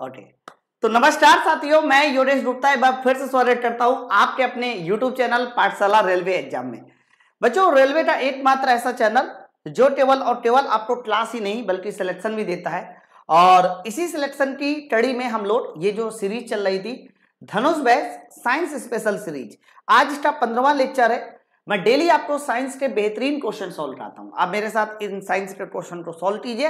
Okay तो नमस्कार साथियों, मैं योगेश गुप्ता एक बार फिर से स्वागत करता हूँ आपके अपने YouTube channel Pathshala railway exam में। बच्चों, रेलवे का एकमात्र ऐसा चैनल जो टेबल और टेबल आपको क्लास ही नहीं, बल्कि सिलेक्शन भी देता है। और इसी सिलेक्शन की कड़ी में हम लोग, ये जो सीरीज़ चल रही थी, Dhanush batch science special series आज इसका पंद्रवा लेक्चर है। मैं डेली आपको साइंस के बेहतरीन क्वेश्चन सॉल्व कराता हूँ। आप मेरे साथ इन साइंस के क्वेश्चन को सॉल्व कीजिए।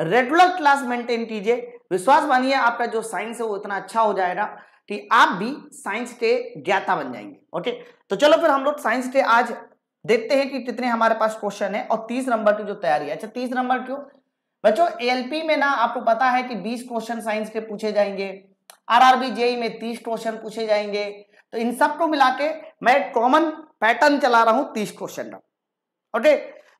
रेगुलर क्लास मेंटेन कीजिए। विश्वास मानिए, आपका जो साइंस है वो इतना अच्छा हो जाएगा कि आप भी साइंस के ज्ञाता बन जाएँगे, ओके? तो चलो फिर हम लोग साइंस के आज देखते हैं कि कितने हमारे पास क्वेश्चन है और तीस नंबर की जो तैयारी है। अच्छा तीस नंबर क्यों? बच्चों एएलपी में ना आपको पता है कि 20 क्वेश्चन साइंस के पूछे जाएँगे आरआरबी जेई में 30 क्वेश्चन पूछे जाएँगे। तो इन सबको मिला के मैं कॉमन पैटर्न चला रहा हूँ 30 क्वेश्चन का, ओके?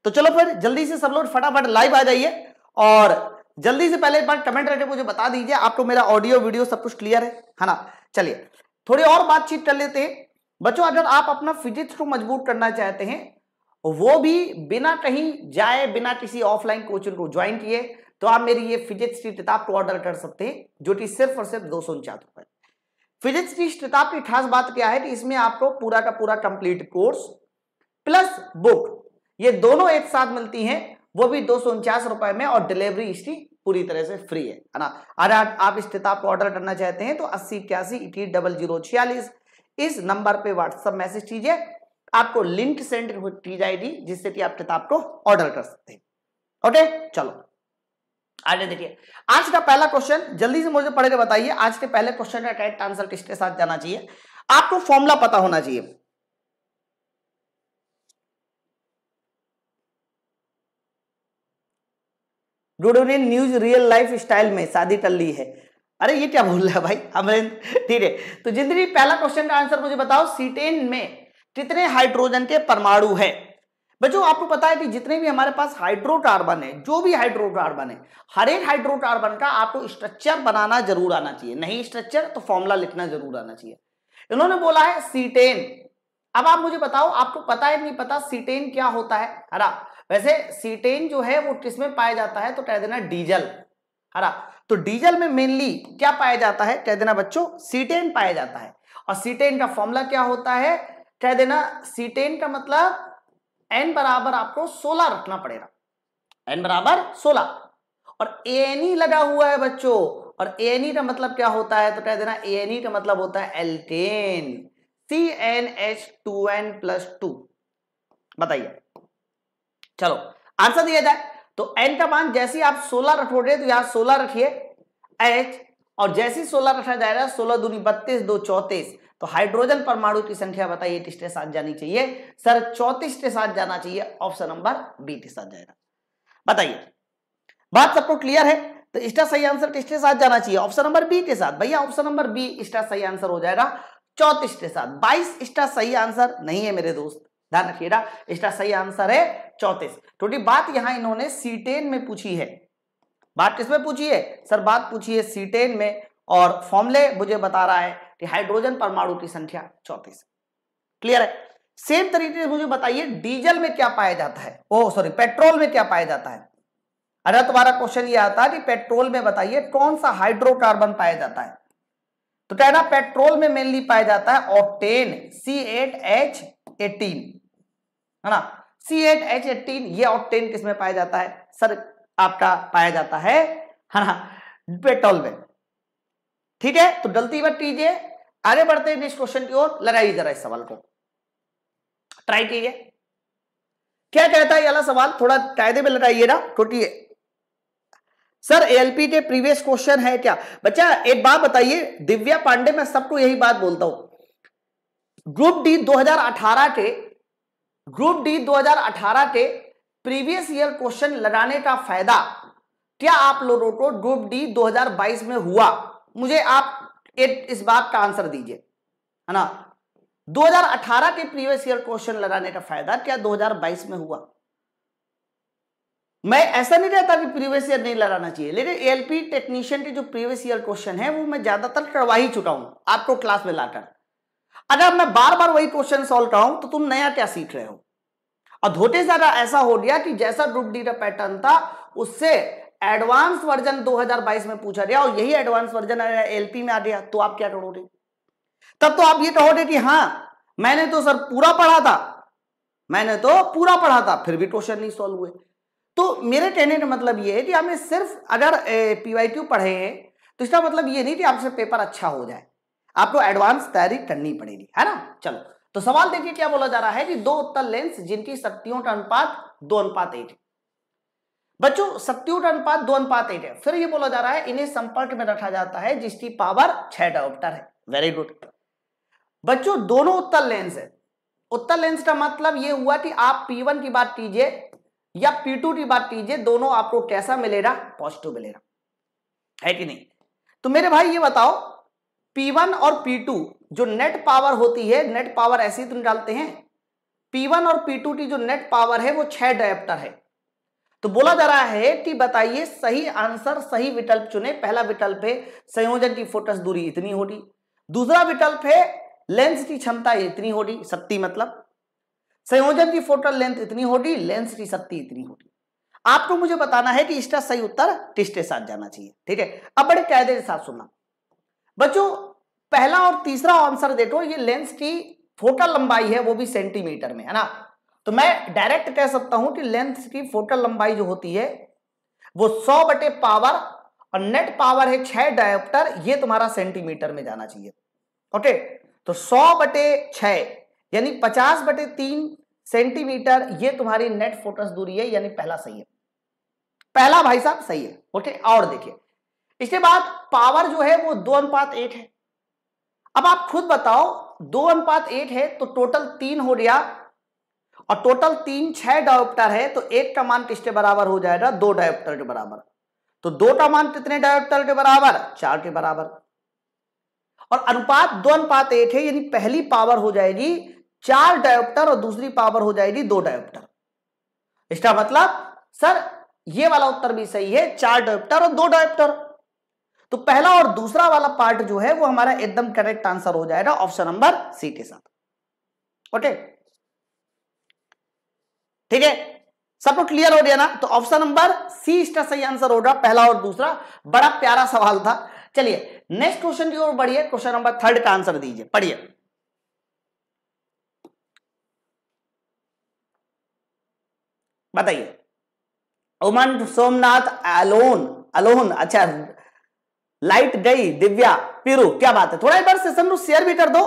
तो चलो फिर जल्दी से सब लोग फटाफट लाइव आ जाइए। और जल्दी से पहले एक बार कमेंट करके मुझे बता दीजिए आपको मेरा ऑडियो वीडियो सब कुछ क्लियर है है ना? चलिए, थोड़ी और बातचीत कर लेते हैं। बच्चों, अगर आप अपना फिजिक्स को मज़बूत करना चाहते हैं, वो भी बिना कहीं जाए, बिना किसी ऑफलाइन कोचिंग को ज्वाइन किए तो आप मेरी ये फिजिक्स की किताब को ऑर्डर कर सकते हैं, जो कि सिर्फ़ और सिर्फ़ दो सौ उनचास रुपए। फिजिक्स की किताब की खास बात क्या है कि इसमें आपको पूरा का पूरा कंप्लीट कोर्स प्लस बुक ये दोनों एक साथ मिलती हैं वो भी दो सौ उनचास रुपए में और डिलीवरी इसकी पूरी तरह से फ्री है ना? अगर आप इस किताब को ऑर्डर करना चाहते हैं तो अस्सी इक्यासी इक्कीस डबल ज़ीरो छियालीस इस नंबर पे व्हाट्सअप मैसेज कीजिए, आपको लिंक सेंड की जाएगी जिससे कि आप किताब को ऑर्डर कर सकते हैं। ओके? चलो। आगे देखिए। आज का पहला क्वेश्चन, जल्दी से मुझे पढ़ के बताइए, आज के पहले क्वेश्चन का करेक्ट आंसर किसके साथ जाना चाहिए? आपको फॉर्मूला पता होना चाहिए। Evening news real life style में शादी कर ली है। अरे, ये क्या बोल रहा है भाई? हमें ठीक है। तो ज़िंदगी, पहला क्वेश्चन का आंसर मुझे बताओ सीटेन में कितने हाइड्रोजन के परमाणु है? बच्चों, आपको पता है कि जितने भी हमारे पास हाइड्रोकार्बन है, जो भी हाइड्रोकार्बन है, हर एक हाइड्रोकार्बन का आपको स्ट्रक्चर बनाना ज़रूर आना चाहिए। नहीं स्ट्रक्चर तो फॉर्मूला लिखना ज़रूर आना चाहिए। इन्होंने बोला है सीटेन अब आप मुझे बताओ, आपको पता है नहीं पता सीटेन क्या होता है? हरा वैसे सीटेन जो है वो किसमें पाया जाता है? तो कह देना डीजल। हरा। तो डीजल में मेनली क्या पाया जाता है? कह देना बच्चों, सीटेन पाया जाता है। और सीटेन का फॉर्मूला क्या होता है? कह देना सीटेन का मतलब एन बराबर आपको 16 रखना पड़ेगा। एन बराबर 16 और ए एन ई लगा हुआ है बच्चों। और ए एन ई का मतलब क्या होता है? तो कह देना एनी का मतलब होता है एल्टेन C N H two N plus two बताइए। चलो आंसर दिया जाए। तो एन का मान जैसे आप 16 रखोगे तो यहाँ 16 रखिए एच और जैसी 16 रखा जाएगा 16 दूनी बत्तीस, दो चौतीस। तो हाइड्रोजन परमाणु की संख्या बताइए किसके साथ जानी चाहिए? सर चौतीस के साथ जाना चाहिए ऑप्शन नंबर बी के साथ जाएगा। बताइए। बात सबको क्लियर है? तो इसका सही आंसर किसके साथ जाना चाहिए? ऑप्शन नंबर बी के साथ। भैया ऑप्शन नंबर बी इसका सही आंसर हो जाएगा, चौतीस के साथ। बाईस, इसका सही आंसर नहीं है मेरे दोस्त। ध्यान रखिएगा, इसका सही आंसर है चौतीस। थोड़ी बात यहाँ इन्होंने सीटेन में पूछी है। बात किसमें पूछी है? सर, बात पूछी है सीटेन में और फॉर्मूले मुझे बता रहा है कि हाइड्रोजन परमाणु की संख्या चौतीस। क्लियर है? सेम तरीके से मुझे बताइए, डीजल में क्या पाया जाता है? ओ सॉरी पेट्रोल में क्या पाया जाता है? अगर तुम्हारा क्वेश्चन ये आता है कि पेट्रोल में बताइए कौन सा हाइड्रोकार्बन पाया जाता है? तो कहना पेट्रोल में मेनली पाया जाता है octane C eight H eighteen है ना? सी एट एच एटीन ये ऑक्टेन किसमें पाया जाता है? सर, आपका पाया जाता है है ना? पेट्रोल में। ठीक है? तो गलती मत कीजिए। आगे बढ़ते हैं इस क्वेश्चन की ओर। लगाइए जरा इस सवाल को। ट्राई कीजिए। क्या कहता है अला सवाल? थोड़ा कायदे में लगाइए ना, क्योंकि सर एलपी के प्रीवियस क्वेश्चन है क्या? बच्चा, एक बात बताइए। दिव्या पांडे, मैं सबको यही बात बोलता हूँ। ग्रुप डी 2018 के ग्रुप डी 2018 के प्रीवियस ईयर क्वेश्चन लगाने का फ़ायदा। क्या आप लोगों को ग्रुप डी 2022 में हुआ? मुझे आप एक इस बात का आंसर दीजिए, है ना? 2018 के प्रीवियस ईयर क्वेश्चन लगाने का फ़ायदा क्या 2022 में हुआ? मैं ऐसा नहीं रहता कि प्रीवियस ईयर नहीं लगाना चाहिए, लेकिन एलपी टेक्नीशियन के जो प्रीवियस ईयर क्वेश्चन है, वो मैं ज़्यादातर करवा ही चुका हूँ आपको क्लास में लाकर। अगर मैं बार बार वही क्वेश्चन सॉल्व कराऊं तो तुम नया क्या सीख रहे हो? और धोते ज़्यादा ऐसा हो गया कि जैसा ग्रुप डी का पैटर्न था, उससे एडवांस वर्जन 2022 में पूछा गया और यही एडवांस वर्जन एलपी में आ गया। तो आप क्या करोगे? तब तो आप ये कहोगे कि हाँ मैंने तो सर पूरा पढ़ा था। मैंने तो पूरा पढ़ा था, फिर भी क्वेश्चन नहीं सॉल्व हुए। तो मेरे कहने का मतलब ये है कि हमें सिर्फ़ अगर पीवाईक्यू पढ़े हैं तो इसका मतलब ये नहीं कि आपसे पेपर अच्छा हो जाए। आपको एडवांस तैयारी करनी पड़ेगी, है ना? चलो तो सवाल देखिए क्या बोला जा रहा है कि दो उत्तर लेंस जिनकी शक्तियों का अनुपात दो अनुपात एट बच्चों, शक्तियों का अनुपात दो अनुपात एट है। फिर ये बोला जा रहा है, इन्हें संपर्क में रखा जाता है, जिसकी पावर छह डायोप्टर है। वेरी गुड बच्चों, दोनों उत्तर लेंस है। उत्तर लेंस का मतलब ये हुआ कि आप P1 की बात कीजिए या P2 की बात कीजिए, दोनों आपको कैसा मिलेगा? पॉजिटिव मिलेगा। है कि नहीं? तो मेरे भाई, ये बताओ P1 और P2 जो नेट पावर होती है नेट पावर ऐसी तुम डालते हैं। P1 और P2 की जो नेट पावर है, वो छह डायप्टर है। तो बोला जा रहा है कि बताइए, सही आंसर सही विकल्प चुने। पहला विकल्प है, संयोजन की फोकस दूरी इतनी होगी। दूसरा विकल्प है लेंस की क्षमता इतनी होगी, शक्ति मतलब। संयोजन की फोटल लेंथ इतनी होगी लेंस की शक्ति इतनी होगी। आपको मुझे बताना है कि इसका सही उत्तर टिस्ट साथ जाना चाहिए, ठीक है? अब बड़े कायदे के साथ सुनना। बच्चों, पहला और तीसरा आंसर देखो, ये लेंस की फोटल लंबाई है, वो भी सेंटीमीटर में, है ना? तो मैं डायरेक्ट कह सकता हूँ कि लेंस की फोटल लंबाई जो होती है, वो 100 बटे पावर और नेट पावर है छह डायोप्टर, ये तुम्हारा सेंटीमीटर में जाना चाहिए। ओके? तो 100 बटे छ यानी 50 बटे तीन सेंटीमीटर, ये तुम्हारी नेट फोकस दूरी है, यानी पहला सही है। पहला भाई साहब सही है, ओके? और देखिए इसके बाद पावर जो है वो दो अनुपात एक है। अब आप खुद बताओ, दो अनुपात एक है तो टोटल तीन हो गया और टोटल तीन छह डायोप्टर है तो एक का मान किसके बराबर हो जाएगा? दो डायोप्टर के बराबर। तो दो का मान कितने डायोप्टर के बराबर? चार के बराबर। और अनुपात दो अनुपात एक है, यानी पहली पावर हो जाएगी चार डायोप्टर और दूसरी पावर हो जाएगी दो डायोप्टर इसका मतलब सर, ये वाला उत्तर भी सही है, चार डायोप्टर और दो डायोप्टर तो पहला और दूसरा वाला पार्ट जो है, वो हमारा एकदम करेक्ट आंसर हो जाएगा ऑप्शन नंबर सी के साथ। ओके ठीक है? सबको क्लियर हो गया ना? तो ऑप्शन नंबर सी इसका सही आंसर होगा, पहला और दूसरा। बड़ा प्यारा सवाल था। चलिए नेक्स्ट क्वेश्चन की ओर बढ़िए। क्वेश्चन नंबर थर्ड का आंसर दीजिए। पढ़िए। बताइए। उमन सोमनाथ अलोन अलोन अच्छा लाइट गई, दिव्या, पीरू, क्या बात है? थोड़ा एक बार सेशन को शेयर भी कर दो।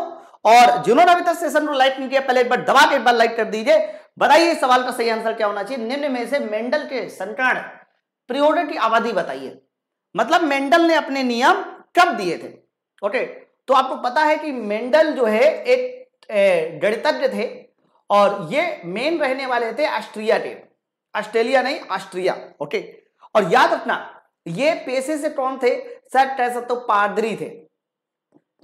और जिन्होंने अभी तक सेशन को लाइक नहीं किया, पहले एक बार दबा के एक बार लाइक कर दीजिए। बताइए सवाल का सही आंसर क्या होना चाहिए? निम्न में से मेंडल के संकरण प्रियोडर की आबादी बताइए। मतलब मेंडल ने अपने नियम कब दिए थे? ओके तो आपको पता है कि मेंडल जो है, एक गणितज्ञ थे और ये मेन रहने वाले थे ऑस्ट्रिया के। ऑस्ट्रेलिया नहीं, ऑस्ट्रिया, ओके। और याद रखना, ये पेशे से कौन थे? सर सकते हो पादरी थे।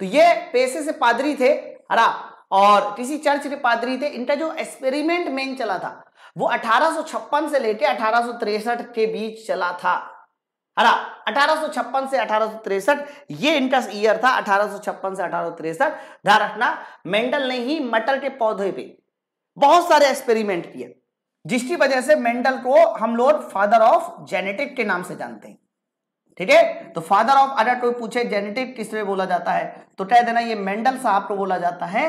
तो ये पेशे से पादरी थे हरा और किसी चर्च के पादरी थे। इनका जो एक्सपेरिमेंट मेन चला था, वो 1856 से लेके अठारह के बीच चला था हरा अठारह से अठारह ये इनका ईयर था, अठारह से अठारह ध्यान रखना, मेंडल ने ही मटर के पौधे पे बहुत सारे एक्सपेरिमेंट किए, जिसकी वजह से मेंडल को हम लोग फादर ऑफ़ जेनेटिक के नाम से जानते हैं। ठीक है? तो फादर ऑफ़ अगर कोई पूछे जेनेटिक किसमें बोला जाता है? तो कह देना, ये मेंडल साहब को बोला जाता है।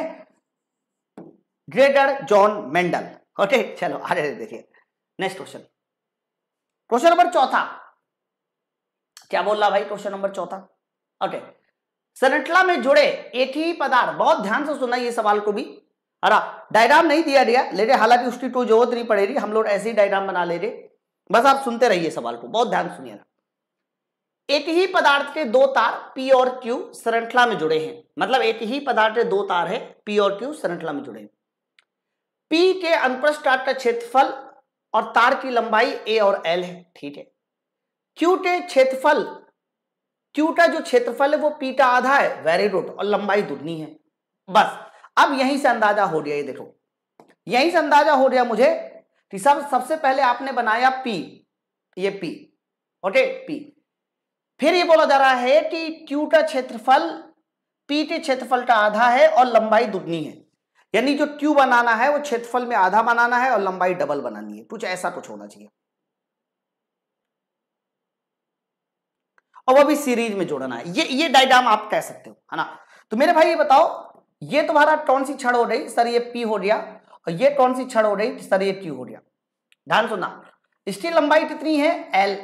ग्रेटर जॉन मेंडल ओके चलो आगे देखिए नेक्स्ट क्वेश्चन क्वेश्चन नंबर चौथा. क्या बोल रहा भाई क्वेश्चन नंबर चौथा? ओके संरचना में जुड़े एक ही पदार्थ, बहुत ध्यान से सुना ये सवाल को भी। अरा डायग्राम नहीं दिया गया लेकिन हालाँकि उसकी टू ज़रूरत नहीं पड़ेगी हम लोग ऐसे ही डायग्राम बना ले रहे। बस आप सुनते रहिए सवाल को, बहुत ध्यान सुनिएगा एक ही पदार्थ के दो तार पी और क्यू श्रृंखला में जुड़े हैं। मतलब एक ही पदार्थ के दो तार है पी और क्यू श्रृंखला में जुड़े हैं। पी के अनुप्रस्थ का क्षेत्रफल और तार की लंबाई ए और एल है, ठीक है। क्यू के क्षेत्रफल क्यू का जो क्षेत्रफल है, वो पी का आधा है वेरी गुड और लंबाई दुगनी है। बस, अब यहीं से अंदाज़ा हो गया, ये देखो। यहीं से अंदाज़ा हो गया मुझे कि सब, सबसे पहले आपने बनाया पी ये पी ओके पी फिर ये बोला जा रहा है कि क्यू का क्षेत्रफल पी के क्षेत्रफल का आधा है और लंबाई दुगनी है। यानी जो क्यू बनाना है वो क्षेत्रफल में आधा बनाना है और लंबाई डबल बनानी है। कुछ ऐसा कुछ होना चाहिए। और वो भी सीरीज़ में जोड़ना है। ये ये डायग्राम आप कह सकते हो, है ना? तो मेरे भाई ये बताओ, ये तुम्हारा कौन सी छड़ हो रही सर, ये पी हो गया। और ये कौन सी छड़ हो रही सर, ये क्यू हो गया। ध्यान सुनना। इसकी लंबाई कितनी है? L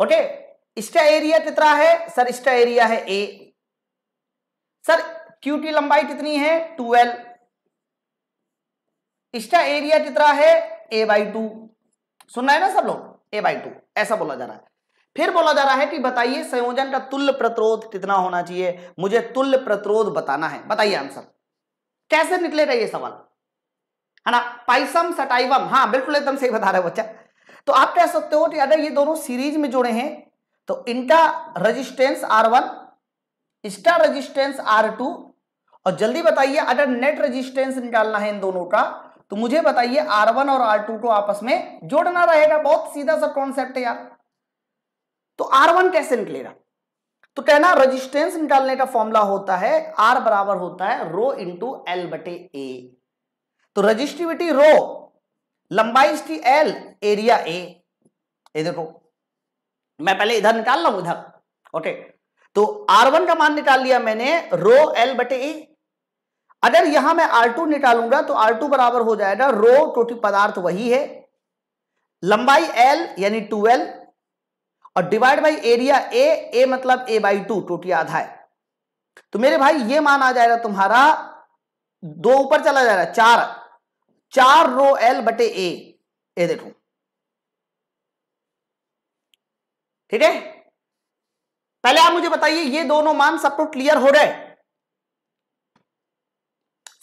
okay? इसका एरिया कितना है? सर इसका एरिया है ए सर क्यू की लंबाई कितनी है? ट्वेल्व इसका एरिया कितना है? ए बाई टू सुनना है ना सब लोग? ए बाई टू ऐसा बोला जा रहा है। फिर बोला जा रहा है कि बताइए, संयोजन का तुल्य प्रतिरोध कितना होना चाहिए? मुझे तुल्य प्रतिरोध बताना है। बताइए आंसर। कैसे निकलेगा ये सवाल? है ना? Pisum sativum. हाँ बिल्कुल एकदम सही बता रहे बच्चा। तो आप कह सकते हो कि अगर ये दोनों सीरीज़ में जुड़े हैं तो इनका रजिस्टेंस आर वन इसका रजिस्टेंस आर टू और जल्दी बताइए अगर नेट रजिस्टेंस निकालना है इन दोनों का तो मुझे बताइए आर वन और आर टू को आपस में जोड़ना रहेगा। बहुत सीधा सा कॉन्सेप्ट है यार। तो आर वन कैसे निकलेगा? तो कहना रजिस्टेंस निकालने का फॉर्मूला होता है आर बराबर होता है रो इंटू एल बटे ए तो रजिस्टिविटी रो लंबाई इसकी एल एरिया ए ये देखो मैं पहले इधर निकाल हूँ इधर ओके तो आर वन का मान निकाल लिया मैंने रो एल बटे ए अगर यहाँ मैं आर टू निकालूँगा तो आर टू बराबर हो जाएगा रो टोटी पदार्थ वही है। लंबाई एल यानी ट्वेल्व और divide by area A A मतलब ए बाई टू टोटी आधा है। तो मेरे भाई, ये मान आ जाएगा तुम्हारा, दो ऊपर चला जाएगा चार। चार रो एल बटे ए ए देखो ठीक है? पहले आप मुझे बताइए, ये दोनों मान सबको क्लियर हो रहे?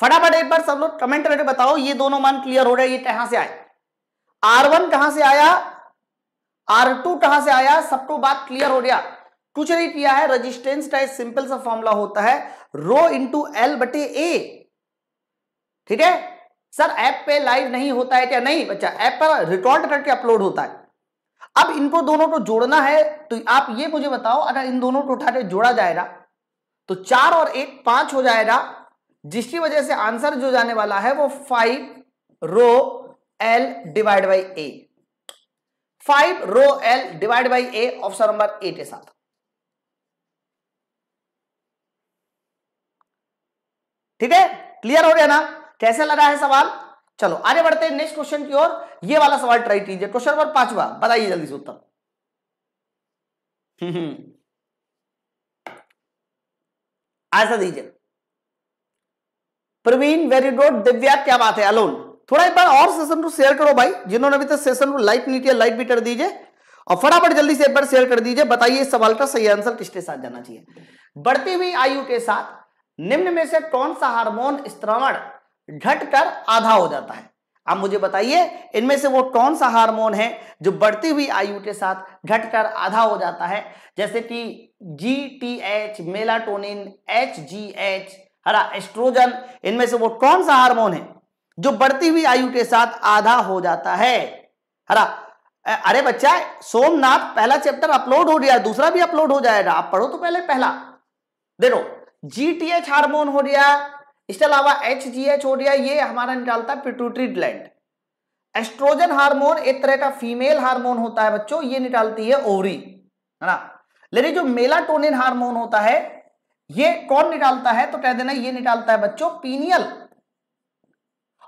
फटाफट एक बार सब लोग कमेंट करके बताओ, ये दोनों मान क्लियर हो रहे, ये कहाँ से आए? आर वन कहाँ से आया? आर टू कहाँ से आया? सबको बात क्लियर हो गया। कुछ नहीं किया है रजिस्टेंस का सिंपल सा फॉर्मूला होता है रो इंटू एल बटे ए ठीक है? सर ऐप पे लाइव नहीं होता है क्या? नहीं, बच्चा ऐप पर रिकॉर्ड करके अपलोड होता है। अब इनको दोनों को जोड़ना है तो आप ये मुझे बताओ, अगर इन दोनों को उठा के जोड़ा जाएगा तो चार और एक पाँच हो जाएगा, जिसकी वजह से आंसर जो जाने वाला है वो five rho L divide by A. Five rho L divide by A, option number A के साथ। ठीक है? क्लियर हो गया ना? कैसे लगा है सवाल? चलो, आगे बढ़ते हैं नेक्स्ट क्वेश्चन की ओर। ये वाला सवाल ट्राई कीजिए। क्वेश्चन नंबर पांचवा, बताइए जल्दी से उत्तर। ऐसा दीजिए। प्रवीण वेरी गुड दिव्या, क्या बात है? अलोन। थोड़ा एक बार और सेशन को शेयर करो भाई, जिन्होंने अभी तक सेशन को लाइक नहीं किया लाइक भी कर दीजिए। और फटाफट जल्दी से एक बार शेयर कर दीजिए, बताइए इस सवाल का सही आंसर किसके साथ जाना चाहिए। बढ़ती हुई आयु के साथ, निम्न में से कौन सा हार्मोन स्त्रवण घटकर आधा हो जाता है। आप मुझे बताइए, इनमें से वो कौन सा हार्मोन है जो बढ़ती हुई आयु के साथ घटकर आधा हो जाता है? जैसे कि G T H melatonin H G H हरा एस्ट्रोजन इनमें से वो कौन सा हार्मोन है जो बढ़ती हुई आयु के साथ आधा हो जाता है? हरा अरे बच्चा, सोमनाथ, पहला चैप्टर अपलोड हो गया, दूसरा भी अपलोड हो जाएगा। आप पढ़ो तो पहले पहला। देखो जीटीएच हार्मोन हो गया इसके अलावा एच जी एच गया ये हमारा निकालता है पिट्यूटरी ग्लैंड एस्ट्रोजन हार्मोन एक तरह का फीमेल हार्मोन होता है बच्चों, ये निकालती है ओवरी है ना? लेकिन जो मेलाटोनिन हार्मोन होता है, ये कौन निकालता है? तो कह देना ये निकालता है बच्चों पीनियल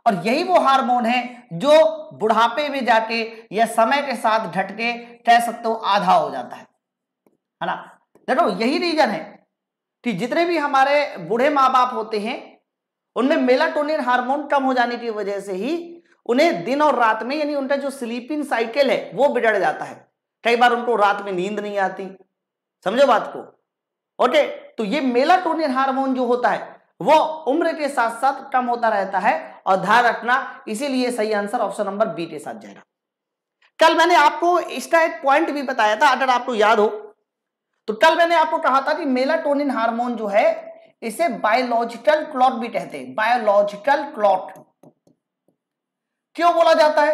और यही वो हार्मोन है जो बुढ़ापे में जाके या समय के साथ घटके कह सकते हो आधा हो जाता है है ना? देखो, यही रीजन है कि जितने भी हमारे बूढ़े माँ बाप होते हैं उनमें मेलाटोनिन हार्मोन कम हो जाने की वजह से ही उन्हें दिन और रात में, यानी उनका जो स्लीपिंग साइकिल है, वो बिगड़ जाता है। कई बार उनको रात में नींद नहीं आती। समझो बात को। ओके? तो ये मेलाटोनिन हार्मोन जो होता है, वो उम्र के साथ साथ कम होता रहता है और ध्यान रखना, इसीलिए सही आंसर ऑप्शन नंबर बी के साथ जाएगा। कल मैंने आपको इसका एक पॉइंट भी बताया था, अगर आपको याद हो। तो कल मैंने आपको कहा था कि मेलाटोनिन हार्मोन जो है इसे बायोलॉजिकल क्लॉट भी कहते हैं बायोलॉजिकल क्लॉट क्यों बोला जाता है?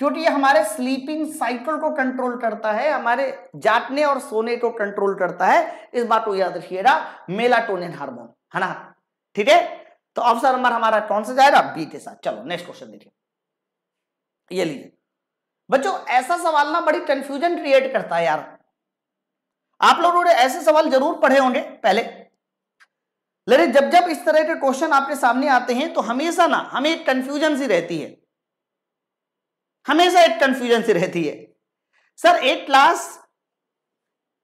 क्योंकि ये हमारे स्लीपिंग साइकिल को कंट्रोल करता है, हमारे जाटने और सोने को कंट्रोल करता है। इस बात को याद रखिएगा मेलाटोनिन हार्मोन है ना? ठीक है? तो ऑप्शन नंबर हमारा कौन सा जाएगा? बी के साथ। चलो नेक्स्ट क्वेश्चन देखिए। ये लीजिए। बच्चों, ऐसा सवाल ना बड़ी कंफ्यूजन क्रिएट करता है यार। आप लोगों ने ऐसे सवाल ज़रूर पढ़े होंगे, पहले। लेकिन जब जब इस तरह के क्वेश्चन आपके सामने आते हैं तो हमेशा ना, हमें एक कंफ्यूजन सी रहती है। हमेशा एक कंफ्यूजन सी रहती है। सर, एक क्लास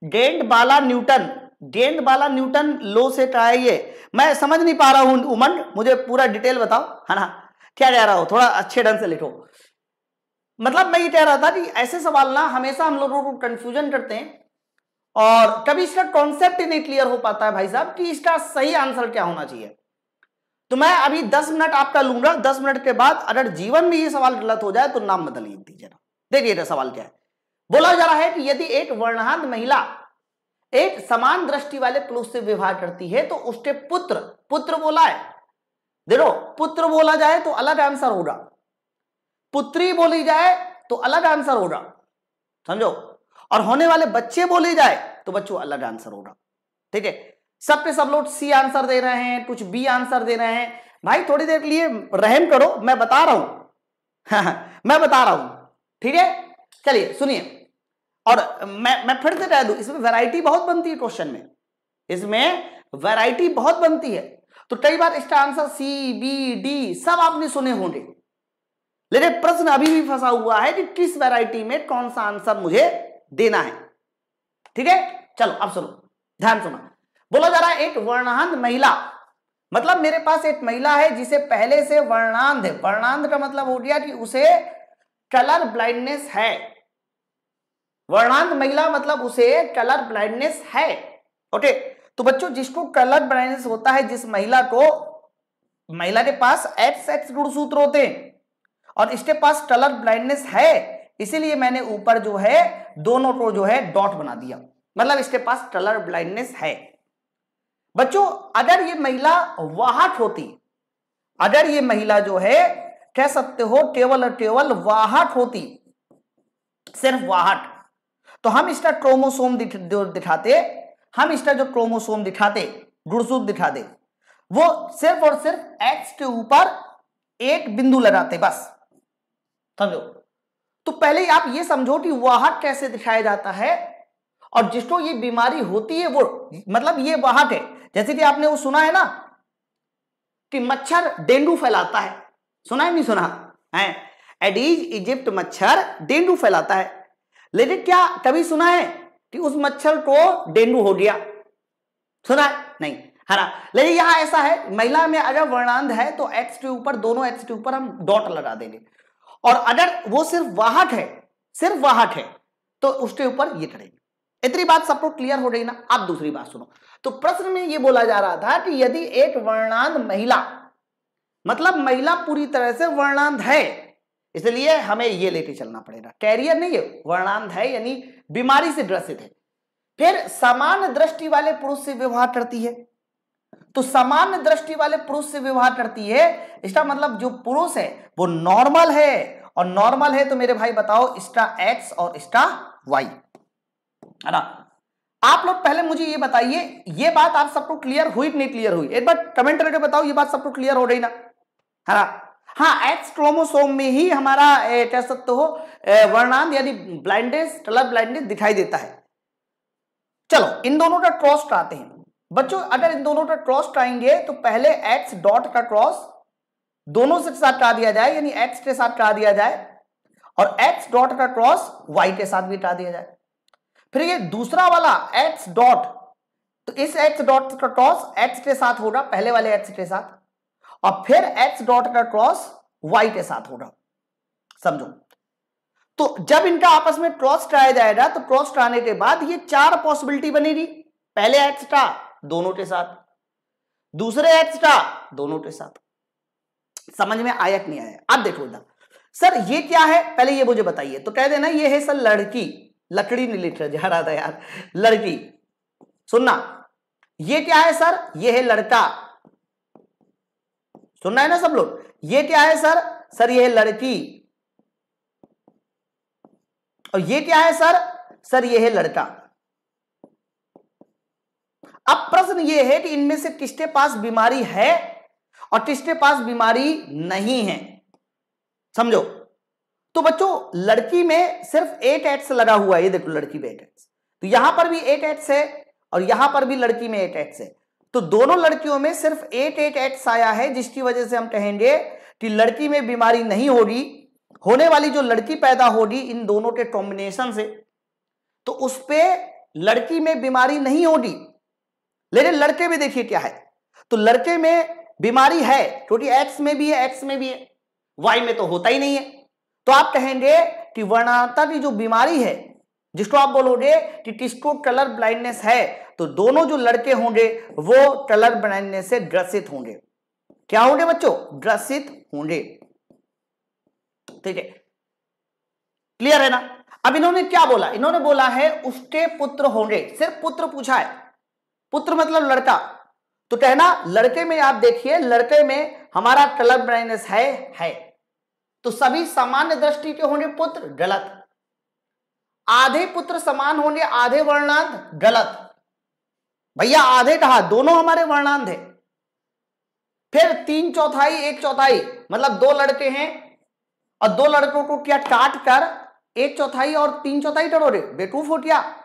गेंद बाला न्यूटन गेंद बाला न्यूटन लो से क्या है ये? मैं समझ नहीं पा रहा हूँ, उमंग, मुझे पूरा डिटेल बताओ। है ना क्या कह रहा हो, थोड़ा अच्छे ढंग से लिखो। मतलब मैं ये कह रहा था कि ऐसे सवाल ना, हमेशा हम लोगों को कंफ्यूजन करते हैं। और कभी इसका कॉन्सेप्ट ही नहीं क्लियर हो पाता है भाई साहब कि इसका सही आंसर क्या होना चाहिए। तो मैं अभी दस मिनट आपका लूँगा, दस मिनट के बाद अगर जीवन में ये सवाल गलत हो जाए तो नाम बदल दीजिए ना। देखिए सवाल क्या है। बोला जा रहा है कि यदि एक वर्णहांत महिला एक समान दृष्टि वाले पुरुष से विवाह करती है तो उसके पुत्र पुत्र बोला है। देखो, पुत्र बोला जाए तो अलग आंसर होगा। पुत्री बोली जाए तो अलग आंसर होगा। समझो? और होने वाले बच्चे बोले जाए तो बच्चों, अलग आंसर होगा। ठीक है? सब पे सब लोग सी आंसर दे रहे हैं, कुछ बी आंसर दे रहे हैं। भाई, थोड़ी देर के लिए रहम करो, मैं बता रहा हूँ। मैं बता रहा हूँ। ठीक है? चलिए, सुनिए। और मैं मैं फिर से कह दू, इसमें वैरायटी बहुत बनती है क्वेश्चन में। इसमें वैरायटी बहुत बनती है। तो कई बार इसका आंसर सी बी डी सब आपने सुने होंगे। लेकिन प्रश्न अभी भी फंसा हुआ है कि किस वैरायटी में कौन सा आंसर मुझे देना है। ठीक है? चलो, अब सुनो। ध्यान सुनो। बोला जा रहा है, एक वर्णांध महिला। मतलब मेरे पास एक महिला है जिसे पहले से वर्णांध वर्णांध का मतलब हो गया कि उसे कलर ब्लाइंडनेस है। वर्णांध महिला मतलब उसे कलर ब्लाइंडनेस है। ओके तो बच्चों, जिसको कलर ब्लाइंडनेस होता है, जिस महिला को, महिला के पास एक्स एक्स गुणसूत्र होते हैं, और इसके पास कलर ब्लाइंडनेस है इसीलिए मैंने ऊपर जो है, दोनों को जो है डॉट बना दिया। मतलब इसके पास कलर ब्लाइंडनेस है। बच्चों, अगर ये महिला वाहट होती, अगर ये महिला जो है, कह सकते हो टेबल और टेबल वाहट होती, सिर्फ़ वाहट तो हम इसका क्रोमोसोम दिखाते, हम इसका जो क्रोमोसोम दिखाते गुड़सूत दिखाते, वो सिर्फ़ और सिर्फ़ एक्स के ऊपर एक बिंदु लगाते बस। समझो? तो पहले आप ये समझो कि वाहक कैसे दिखाया जाता है। और जिसको ये बीमारी होती है, वो मतलब ये वाहक है। जैसे कि आपने वो सुना है ना कि मच्छर डेंगू फैलाता है। सुना है नहीं सुना? है? एडीज, इजिप्ट मच्छर डेंगू फैलाता है। लेकिन क्या कभी सुना है कि उस मच्छर को डेंगू हो गया? सुना है? नहीं। है ना? लेकिन यहाँ ऐसा है, महिला में अगर वर्णांध है तो एक्स के ऊपर दोनों एक्स के ऊपर हम डॉट लगा देंगे। और अगर वो सिर्फ़ वाहक है, सिर्फ़ वाहक है तो उसके ऊपर ये करेंगे। इतनी बात सबको क्लियर हो गई ना? अब दूसरी बात सुनो। तो प्रश्न में ये बोला जा रहा था कि यदि एक वर्णांध महिला मतलब महिला पूरी तरह से वर्णांध है, इसलिए हमें ये लेके चलना पड़ेगा। कैरियर नहीं है, वर्णांध है, यानी बीमारी से ग्रसित है। फिर समान दृष्टि वाले पुरुष से व्यवहार करती है। तो समान दृष्टि वाले पुरुष से व्यवहार करती है। इसका मतलब जो पुरुष है, वो नॉर्मल है। और नॉर्मल है तो मेरे भाई बताओ, इसका एक्स और इसका वाई है ना? आप लोग पहले मुझे ये बताइए, ये बात आप सबको क्लियर हुई नहीं क्लियर हुई? एक बार कमेंट करके बताओ, ये बात सबको क्लियर हो रही ना? है ना? हाँ एक्स क्रोमोसोम में ही हमारा कह सकते हो वर्णांत यानी ब्लाइंडेस कलर दिखाई देता है। चलो, इन दोनों का क्रॉस आते हैं। बच्चों, अगर इन दोनों का क्रॉस आएँगे तो पहले एक्स डॉट का क्रॉस दोनों से साथ करा दिया जाए, यानी एक्स के साथ करा दिया जाए, और एक्स डॉट का क्रॉस वाई के साथ भी करा दिया जाए। फिर ये दूसरा वाला एक्स डॉट तो इस एक्स डॉट का क्रॉस एक्स के साथ होगा, पहले वाले एक्स के साथ, और फिर एक्स डॉट का क्रॉस वाई के साथ होगा। समझो? तो जब इनका आपस में क्रॉस कराया जाएगा तो क्रॉस कराने के बाद ये चार पॉसिबिलिटी बनेगी। पहले एक्स का दोनों के साथ। दूसरे एक्स का दोनों के साथ। समझ में आया कि नहीं आया? अब देखो इधर सर, ये क्या है? पहले ये मुझे बताइए। तो कह देना, ये है सर लड़की। लकड़ी नहीं लिख रहा था यार। लड़की। सुनना। ये क्या है सर? ये है लड़का। सुनना है ना सब लोग? ये क्या है सर? सर, ये है लड़की। और ये क्या है सर? सर, ये है लड़का। अब प्रश्न ये है कि इनमें से किसके पास बीमारी है और किसके पास बीमारी नहीं है? समझो। तो बच्चों, लड़की में सिर्फ़ एट एक्स लगा हुआ है। ये देखो, लड़की में एट एक्स तो यहाँ पर भी एट एक्स है और यहाँ पर भी लड़की में एट एक्स है। तो दोनों लड़कियों में सिर्फ़ एट एट एक्स आया है, जिसकी वजह से हम कहेंगे कि लड़की में बीमारी नहीं होगी। होने वाली जो लड़की पैदा होगी, इन दोनों के कॉम्बिनेशन से। तो उस पर लड़की में बीमारी नहीं होगी। लेकिन लड़के में देखिए क्या है। तो लड़के में बीमारी है, क्योंकि एक्स में भी है एक्स में भी है वाई में तो होता ही नहीं है। तो आप कहेंगे कि वर्णाता की जो बीमारी है, जिसको आप बोलोगे कि किसको कलर ब्लाइंडनेस है तो दोनों जो लड़के होंगे, वो कलर ब्लाइंडनेस से ग्रसित होंगे। क्या होंगे बच्चों? ग्रसित होंगे। ठीक है। क्लियर है ना? अब इन्होंने क्या बोला? इन्होंने बोला है, उसके पुत्र होंगे। सिर्फ़ पुत्र पूछा है। पुत्र मतलब लड़का। तो कहना, लड़के में आप देखिए, लड़के में हमारा कलर ब्लाइंडनेस है है। तो सभी सामान्य दृष्टि के होंगे पुत्र, गलत। आधे पुत्र समान होंगे, आधे वर्णांत गलत। भैया, आधे कहा? दोनों हमारे वर्णांत है। फिर तीन चौथाई, एक चौथाई मतलब दो लड़के हैं, और दो लड़कों को क्या काट कर एक चौथाई और तीन चौथाई टरोरे बेटूफ हो क्या?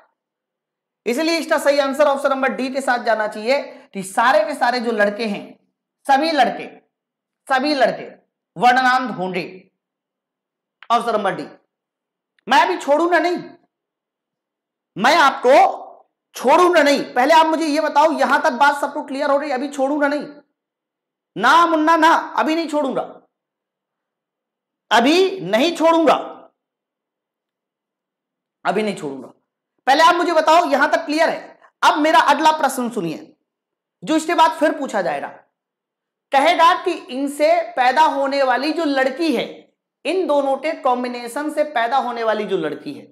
इसलिए इसका सही आंसर ऑप्शन नंबर डी के साथ जाना चाहिए कि सारे के सारे जो लड़के हैं, सभी लड़के सभी लड़के वर्णनांत होंगे। ऑप्शन नंबर डी मैं अभी छोड़ूँगा नहीं। मैं आपको छोड़ूँगा नहीं। पहले आप मुझे यह बताओ, यहाँ तक बात सबको क्लियर हो रही अभी छोड़ूँगा नहीं। ना मुन्ना, ना, अभी नहीं छोड़ूँगा। अभी नहीं छोड़ूँगा। अभी नहीं छोड़ूँगा। पहले आप मुझे बताओ, यहाँ तक क्लियर है? अब मेरा अगला प्रश्न सुनिए, जो इसके बाद फिर पूछा जाएगा। कहेगा कि इनसे पैदा होने वाली जो लड़की है, इन दोनों के कॉम्बिनेशन से पैदा होने वाली जो लड़की है,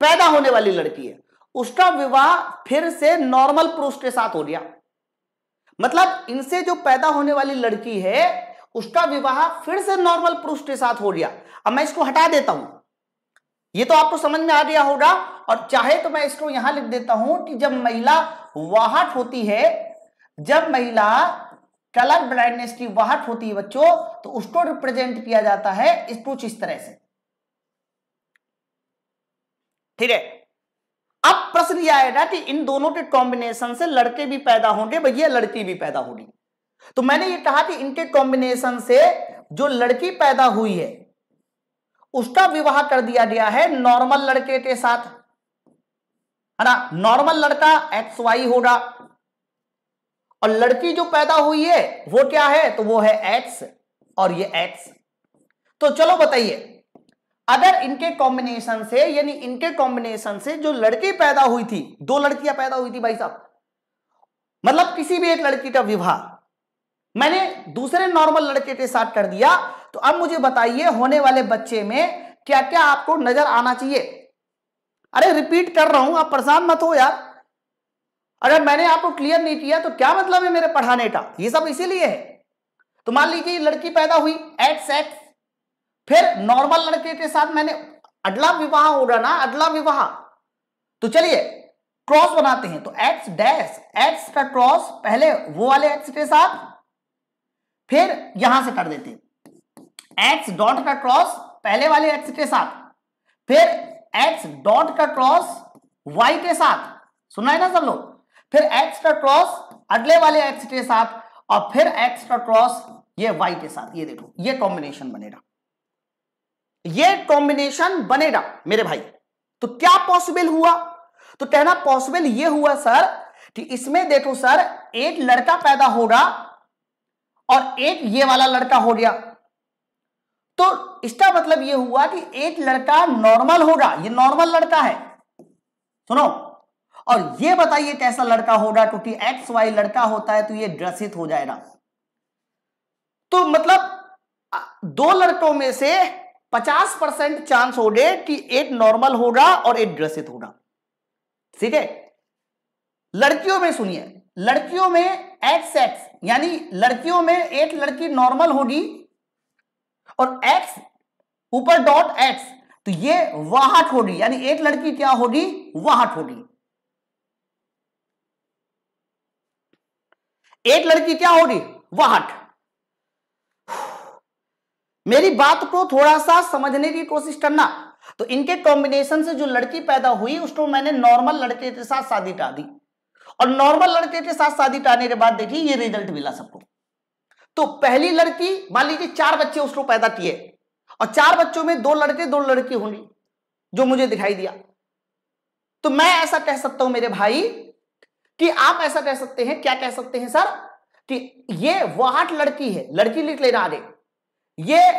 पैदा होने वाली लड़की है, उसका विवाह फिर से नॉर्मल पुरुष के साथ हो गया। मतलब इनसे जो पैदा होने वाली लड़की है, उसका विवाह फिर से नॉर्मल पुरुष के साथ हो गया। अब मैं इसको हटा देता हूँ। ये तो आपको समझ में आ गया होगा। और चाहे तो मैं इसको यहाँ लिख देता हूँ कि जब महिला वाहट होती है, जब महिला कलर ब्लाइंडनेस की वाहट होती है बच्चों तो उसको रिप्रेजेंट किया जाता है इस कुछ इस तरह से। ठीक है? अब प्रश्न यह आएगा कि इन दोनों के कॉम्बिनेशन से लड़के भी पैदा होंगे, भैया लड़की भी पैदा होगी। तो मैंने ये कहा कि इनके कॉम्बिनेशन से जो लड़की पैदा हुई है उसका विवाह कर दिया गया है नॉर्मल लड़के के साथ। है ना? नॉर्मल लड़का एक्स वाई होगा। और लड़की जो पैदा हुई है, वो क्या है? तो वो है एक्स और ये एक्स तो चलो बताइए, अगर इनके कॉम्बिनेशन से, यानी इनके कॉम्बिनेशन से जो लड़की पैदा हुई थी, दो लड़कियाँ पैदा हुई थी भाई साहब मतलब किसी भी एक लड़की का विवाह, मैंने दूसरे नॉर्मल लड़के के साथ कर दिया तो अब मुझे बताइए, होने वाले बच्चे में क्या क्या आपको नज़र आना चाहिए? अरे रिपीट कर रहा हूँ, आप परेशान मत हो यार। अगर मैंने आपको क्लियर नहीं किया तो क्या मतलब है मेरे पढ़ाने का? ये सब इसीलिए है। तो मान लीजिए, लड़की पैदा हुई एक्स एक्स फिर नॉर्मल लड़के के साथ मैंने अगला विवाह होगा ना, अगला विवाह। तो चलिए क्रॉस बनाते हैं। तो एक्स डैश एक्स का क्रॉस पहले वो वाले एक्स के साथ, फिर यहाँ से कर देते हैं। एक्स डॉट का क्रॉस पहले वाले एक्स के साथ, फिर एक्स डॉट का क्रॉस वाई के साथ, सुना है ना सब लोग? फिर एक्स का क्रॉस अगले वाले एक्स के साथ और फिर एक्स का क्रॉस ये वाई के साथ। ये देखो, ये कॉम्बिनेशन बनेगा। ये कॉम्बिनेशन बनेगा, मेरे भाई। तो क्या पॉसिबल हुआ? तो कहना पॉसिबल ये हुआ सर कि इसमें देखो सर एक लड़का पैदा होगा और एक ये वाला लड़का हो गया। तो इसका मतलब ये हुआ कि एक लड़का नॉर्मल होगा, ये नॉर्मल लड़का है। सुनो, और ये बताइए कैसा लड़का होगा, क्योंकि एक्स वाई लड़का होता है तो ये ग्रसित हो जाएगा। तो मतलब दो लड़कों में से पचास परसेंट चांस हो गए कि एक नॉर्मल होगा और एक ग्रसित होगा। ठीक है? लड़कियों में सुनिए, लड़कियों में एक्स एक्स यानी लड़कियों में एक लड़की नॉर्मल होगी और एक्स ऊपर डॉट एक्स तो ये वाहट होगी, यानी एक लड़की क्या होगी? वाहट होगी। एक लड़की क्या होगी? वाहट मेरी बात को थोड़ा सा समझने की कोशिश करना। तो इनके कॉम्बिनेशन से जो लड़की पैदा हुई, उसको मैंने नॉर्मल लड़के के साथ शादी टा दी। और नॉर्मल लड़के के साथ शादी टाने के बाद देखिए, ये रिज़ल्ट मिला सबको। तो पहली लड़की, मान लीजिए चार बच्चे उसको पैदा किए, और चार बच्चों में दो लड़के, दो लड़की होंगी, जो मुझे दिखाई दिया। तो मैं ऐसा कह सकता हूँ मेरे भाई, कि आप ऐसा कह सकते हैं, क्या कह सकते हैं सर, कि ये वाहट लड़की है, लड़की लिख लेना आगे। ये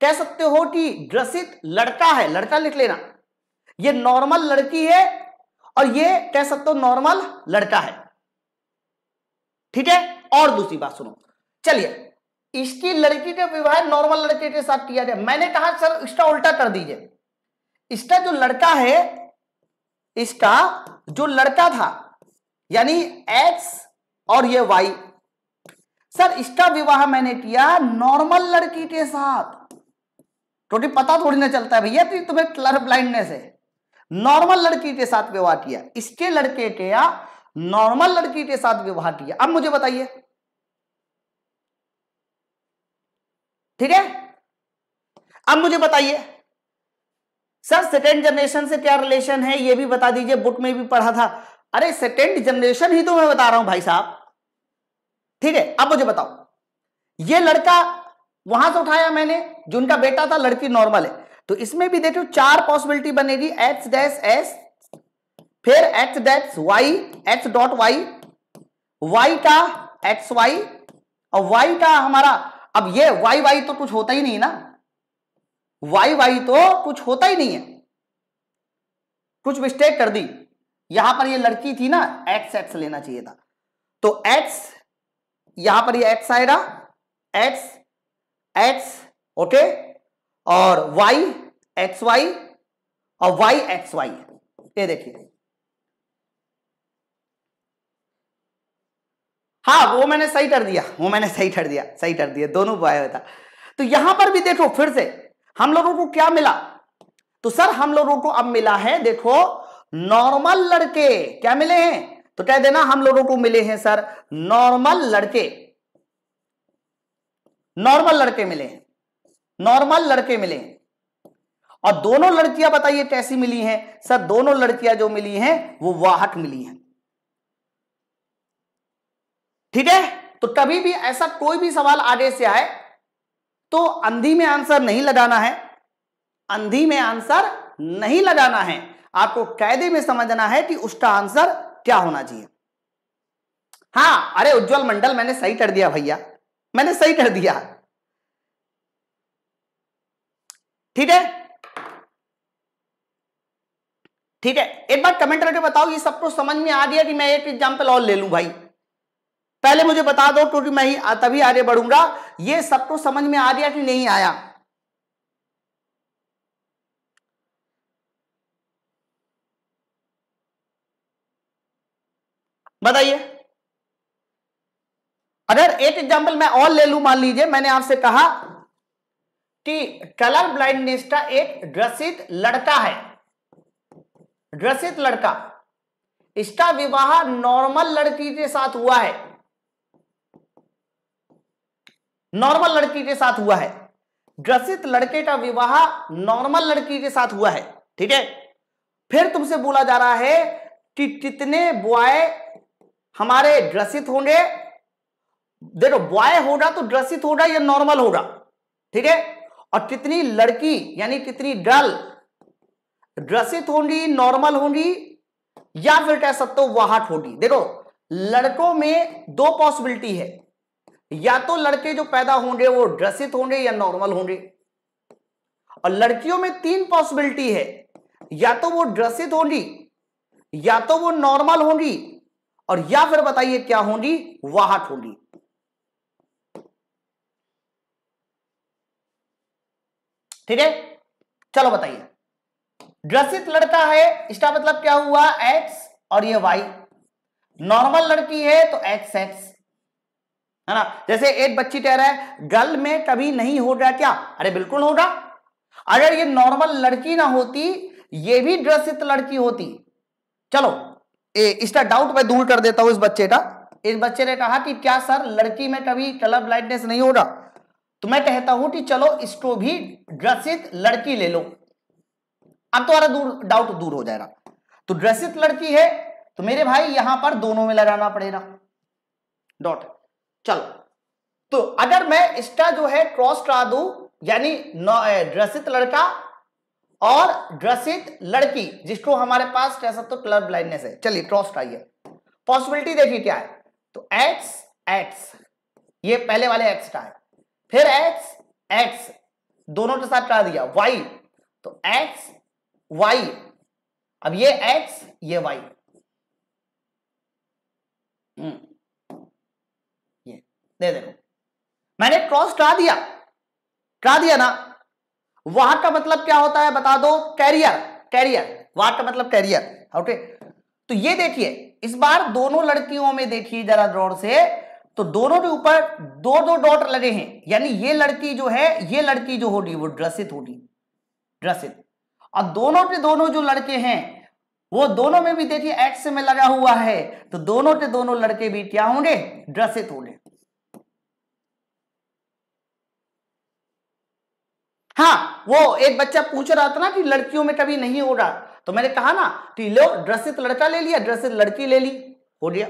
कह सकते हो कि ग्रसित लड़का है, लड़का लिख लेना। ये नॉर्मल लड़की है, और ये कह सकते हो नॉर्मल लड़का है। ठीक है? और दूसरी बात सुनो। चलिए, इसकी लड़की का विवाह नॉर्मल लड़के के साथ किया जाए मैंने कहा, सर, इसका उल्टा कर दीजिए। इसका जो लड़का है, इसका जो लड़का था, यानी एक्स और ये वाई सर, इसका विवाह मैंने किया नॉर्मल लड़की के साथ। क्योंकि पता थोड़ी ना चलता है भैया तो तुम्हें क्लर ब्लाइंडनेस है। नॉर्मल लड़की के साथ विवाह किया। इसके लड़के के या नॉर्मल लड़की के साथ विवाह किया। अब मुझे बताइए ठीक है? अब मुझे बताइए, सर सेकेंड जनरेशन से क्या रिलेशन है? ये भी बता दीजिए बुक में भी पढ़ा था। अरे सेकेंड जनरेशन ही तो मैं बता रहा हूँ भाई साहब। ठीक है, अब मुझे बताओ। ये लड़का वहाँ से उठाया मैंने, जिनका बेटा था, लड़की नॉर्मल है। तो इसमें भी देखो, चार पॉसिबिलिटी बनेगी एक्स डैश एस फिर X dash Y X dot Y Y का एक्स वाई और वाई का हमारा अब ये वाई वाई तो कुछ होता ही नहीं ना। वाई वाई तो कुछ होता ही नहीं है। कुछ मिस्टेक कर दी। यहाँ पर ये लड़की थी ना एक्स एक्स लेना चाहिए था। तो एक्स यहाँ पर ये एक्स आएगा। एक्स एक्स ओके और वाई एक्स वाई और वाई एक्स वाई ये देखिए। हाँ वो मैंने सही कर दिया, वो मैंने सही कर दिया, सही कर दिया, दोनों पाया था। तो यहाँ पर भी देखो, फिर से, हम लोगों को क्या मिला? तो सर, हम लोगों को अब मिला है, देखो, नॉर्मल लड़के, क्या मिले हैं? तो कह देना हम लोगों को मिले हैं, सर, नॉर्मल लड़के। नॉर्मल लड़के मिले हैं, नॉर्मल लड़के मिले हैं। और दोनों लड़कियाँ बताइए, कैसी मिली हैं? सर, दोनों लड़कियाँ जो मिली हैं, वो वाहक मिली हैं। ठीक है? तो कभी भी ऐसा कोई भी सवाल आगे से आए तो अंधी में आंसर नहीं लगाना है। अंधी में आंसर नहीं लगाना है। आपको कैदे में समझना है कि उसका आंसर क्या होना चाहिए। हाँ अरे उज्जवल मंडल, मैंने सही कर दिया भैया। मैंने सही कर दिया। ठीक है? ठीक है, एक बार कमेंट करके बताओ, ये सबको समझ में आ गया कि मैं एक एग्ज़ाम्पल और ले लूँ भाई। पहले मुझे बता दो, क्योंकि मैं ही तभी आगे बढ़ूँगा। ये सबको समझ में आ गया कि नहीं आया? बताइए। अगर एक एग्जांपल मैं और ले लू, मान लीजिए, मैंने आपसे कहा कि कलर ब्लाइंडनेस का एक ग्रसित लड़का है। ग्रसित लड़का। इसका विवाह नॉर्मल लड़की के साथ हुआ है। नॉर्मल लड़की के साथ हुआ है। ग्रसित लड़के का विवाह नॉर्मल लड़की के साथ हुआ है, ठीक है? फिर तुमसे बोला जा रहा है कि कितने बॉय हमारे ग्रसित होंगे। देखो, बॉय होगा तो ग्रसित होगा या नॉर्मल होगा, ठीक है? और कितनी लड़की, यानी कितनी गर्ल ग्रसित होंगी, नॉर्मल होंगी, या फिर कह सकते हो वाहट होगी। देखो, लड़कों में दो पॉसिबिलिटी है। या तो लड़के जो पैदा होंगे, वो ग्रसित होंगे या नॉर्मल होंगे। और लड़कियों में तीन पॉसिबिलिटी है। या तो वो ग्रसित होंगी, या तो वो नॉर्मल होंगी, और या फिर बताइए क्या होंगी, वाहट होंगी। ठीक है? चलो बताइए। ड्रसित लड़का है, इसका मतलब क्या हुआ? एक्स और ये वाई नॉर्मल लड़की है तो एक्स एक्स है ना? जैसे एक बच्ची कह रहा है गर्ल में कभी नहीं हो रहा क्या? अरे बिल्कुल होगा। अगर ये नॉर्मल लड़की ना होती ये भी ग्रसित लड़की होती। चलो ए, इसका डाउट मैं दूर कर देता हूँ इस बच्चे का। इस बच्चे ने कहा कि क्या सर लड़की में कभी कलर ब्लाइंडनेस नहीं होगा? तो मैं कहता हूँ कि चलो इसको भी ग्रसित लड़की ले लो। अब तुम्हारा दूर डाउट दूर हो जाएगा। तो ड्रेसित लड़की है तो मेरे भाई यहाँ पर दोनों में लगाना पड़ेगा। डॉट चलो। तो अगर मैं इसका जो है क्रॉस करा दू, यानी ड्रेसित लड़का और ड्रसित लड़की, जिसको हमारे पास कह सकते हो ब्लाइंडनेस है। चलिए क्रॉस कराइए। पॉसिबिलिटी देखिए क्या है। तो एक्स एक्स ये पहले वाले एक्स का है। फिर एक्स एक्स दोनों के साथ करा दिया। वाई तो एक्स वाई अब ये एक्स ये वाई दे देखो मैंने क्रॉस करा दिया। करा दिया ना? वहाँ का मतलब क्या होता है बता दो? कैरियर कैरियर वहाँ का मतलब कैरियर ओके तो ये देखिए, इस बार दोनों लड़कियों में देखिए जरा ज़ोर से तो दोनों के ऊपर दो दो डॉट लगे हैं। यानी ये लड़की जो है, ये लड़की जो होगी, वो ड्रसित होगी। ड्रसित और दोनों के दोनों जो लड़के हैं, वो दोनों में भी देखिए एक्स में लगा हुआ है। तो दोनों के दोनों लड़के भी क्या होंगे? ड्रेसित होंगे। हाँ वो एक बच्चा पूछ रहा था ना कि लड़कियों में कभी नहीं हो रहा। तो मैंने कहा ना कि लो ड्रेसित लड़का ले लिया ड्रेसित लड़की ले ली। हो गया।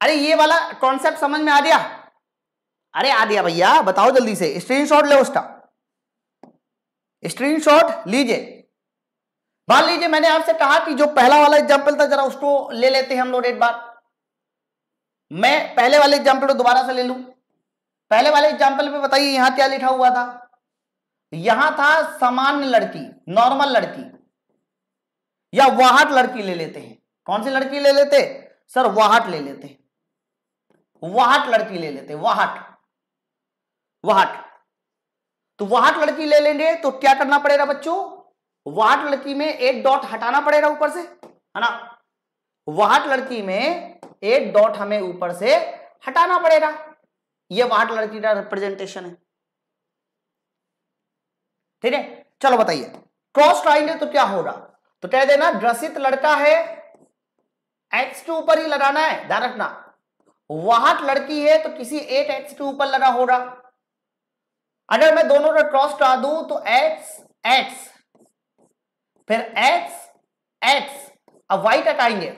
अरे, ये वाला कॉन्सेप्ट समझ में आ गया? अरे, आ गया भैया, बताओ जल्दी से। स्क्रीनशॉट ले उसका। स्क्रीनशॉट लीजिए। मान लीजिए मैंने आपसे कहा कि जो पहला वाला एग्ज़ाम्पल था, जरा उसको ले लेते हैं हम लोग एक बार। मैं पहले वाले एग्ज़ाम्पल को दोबारा से ले लू। पहले वाले एग्ज़ाम्पल में बताइए, यहाँ क्या लिखा हुआ था? यहाँ था सामान्य लड़की नॉर्मल लड़की, या वाहट लड़की ले लेते हैं। कौन सी लड़की ले लेते? सर, वाहट ले लेते हैं। वाहट लड़की ले लेते वाहट। वाहट। तो वाहट लड़की ले लेंगे तो क्या करना पड़ेगा बच्चों? वाहट लड़की में एक डॉट हटाना पड़ेगा ऊपर से, है ना? वाहट लड़की में एक डॉट हमें ऊपर से हटाना पड़ेगा। यह वाहट लड़की का रिप्रेजेंटेशन है। ठीक है? चलो बताइए। क्रॉस ट्राइंगल तो क्या होगा तो कह देना, ग्रसित लड़का है एक्स के ऊपर ही लगाना है, ध्यान रखना। वहाँ लड़की है तो किसी एक एक्स के ऊपर लगा होगा अगर मैं दोनों का क्रॉस करा दू तो एक्स एक्स फिर एक्स एक्स अब वाई तक आएँगे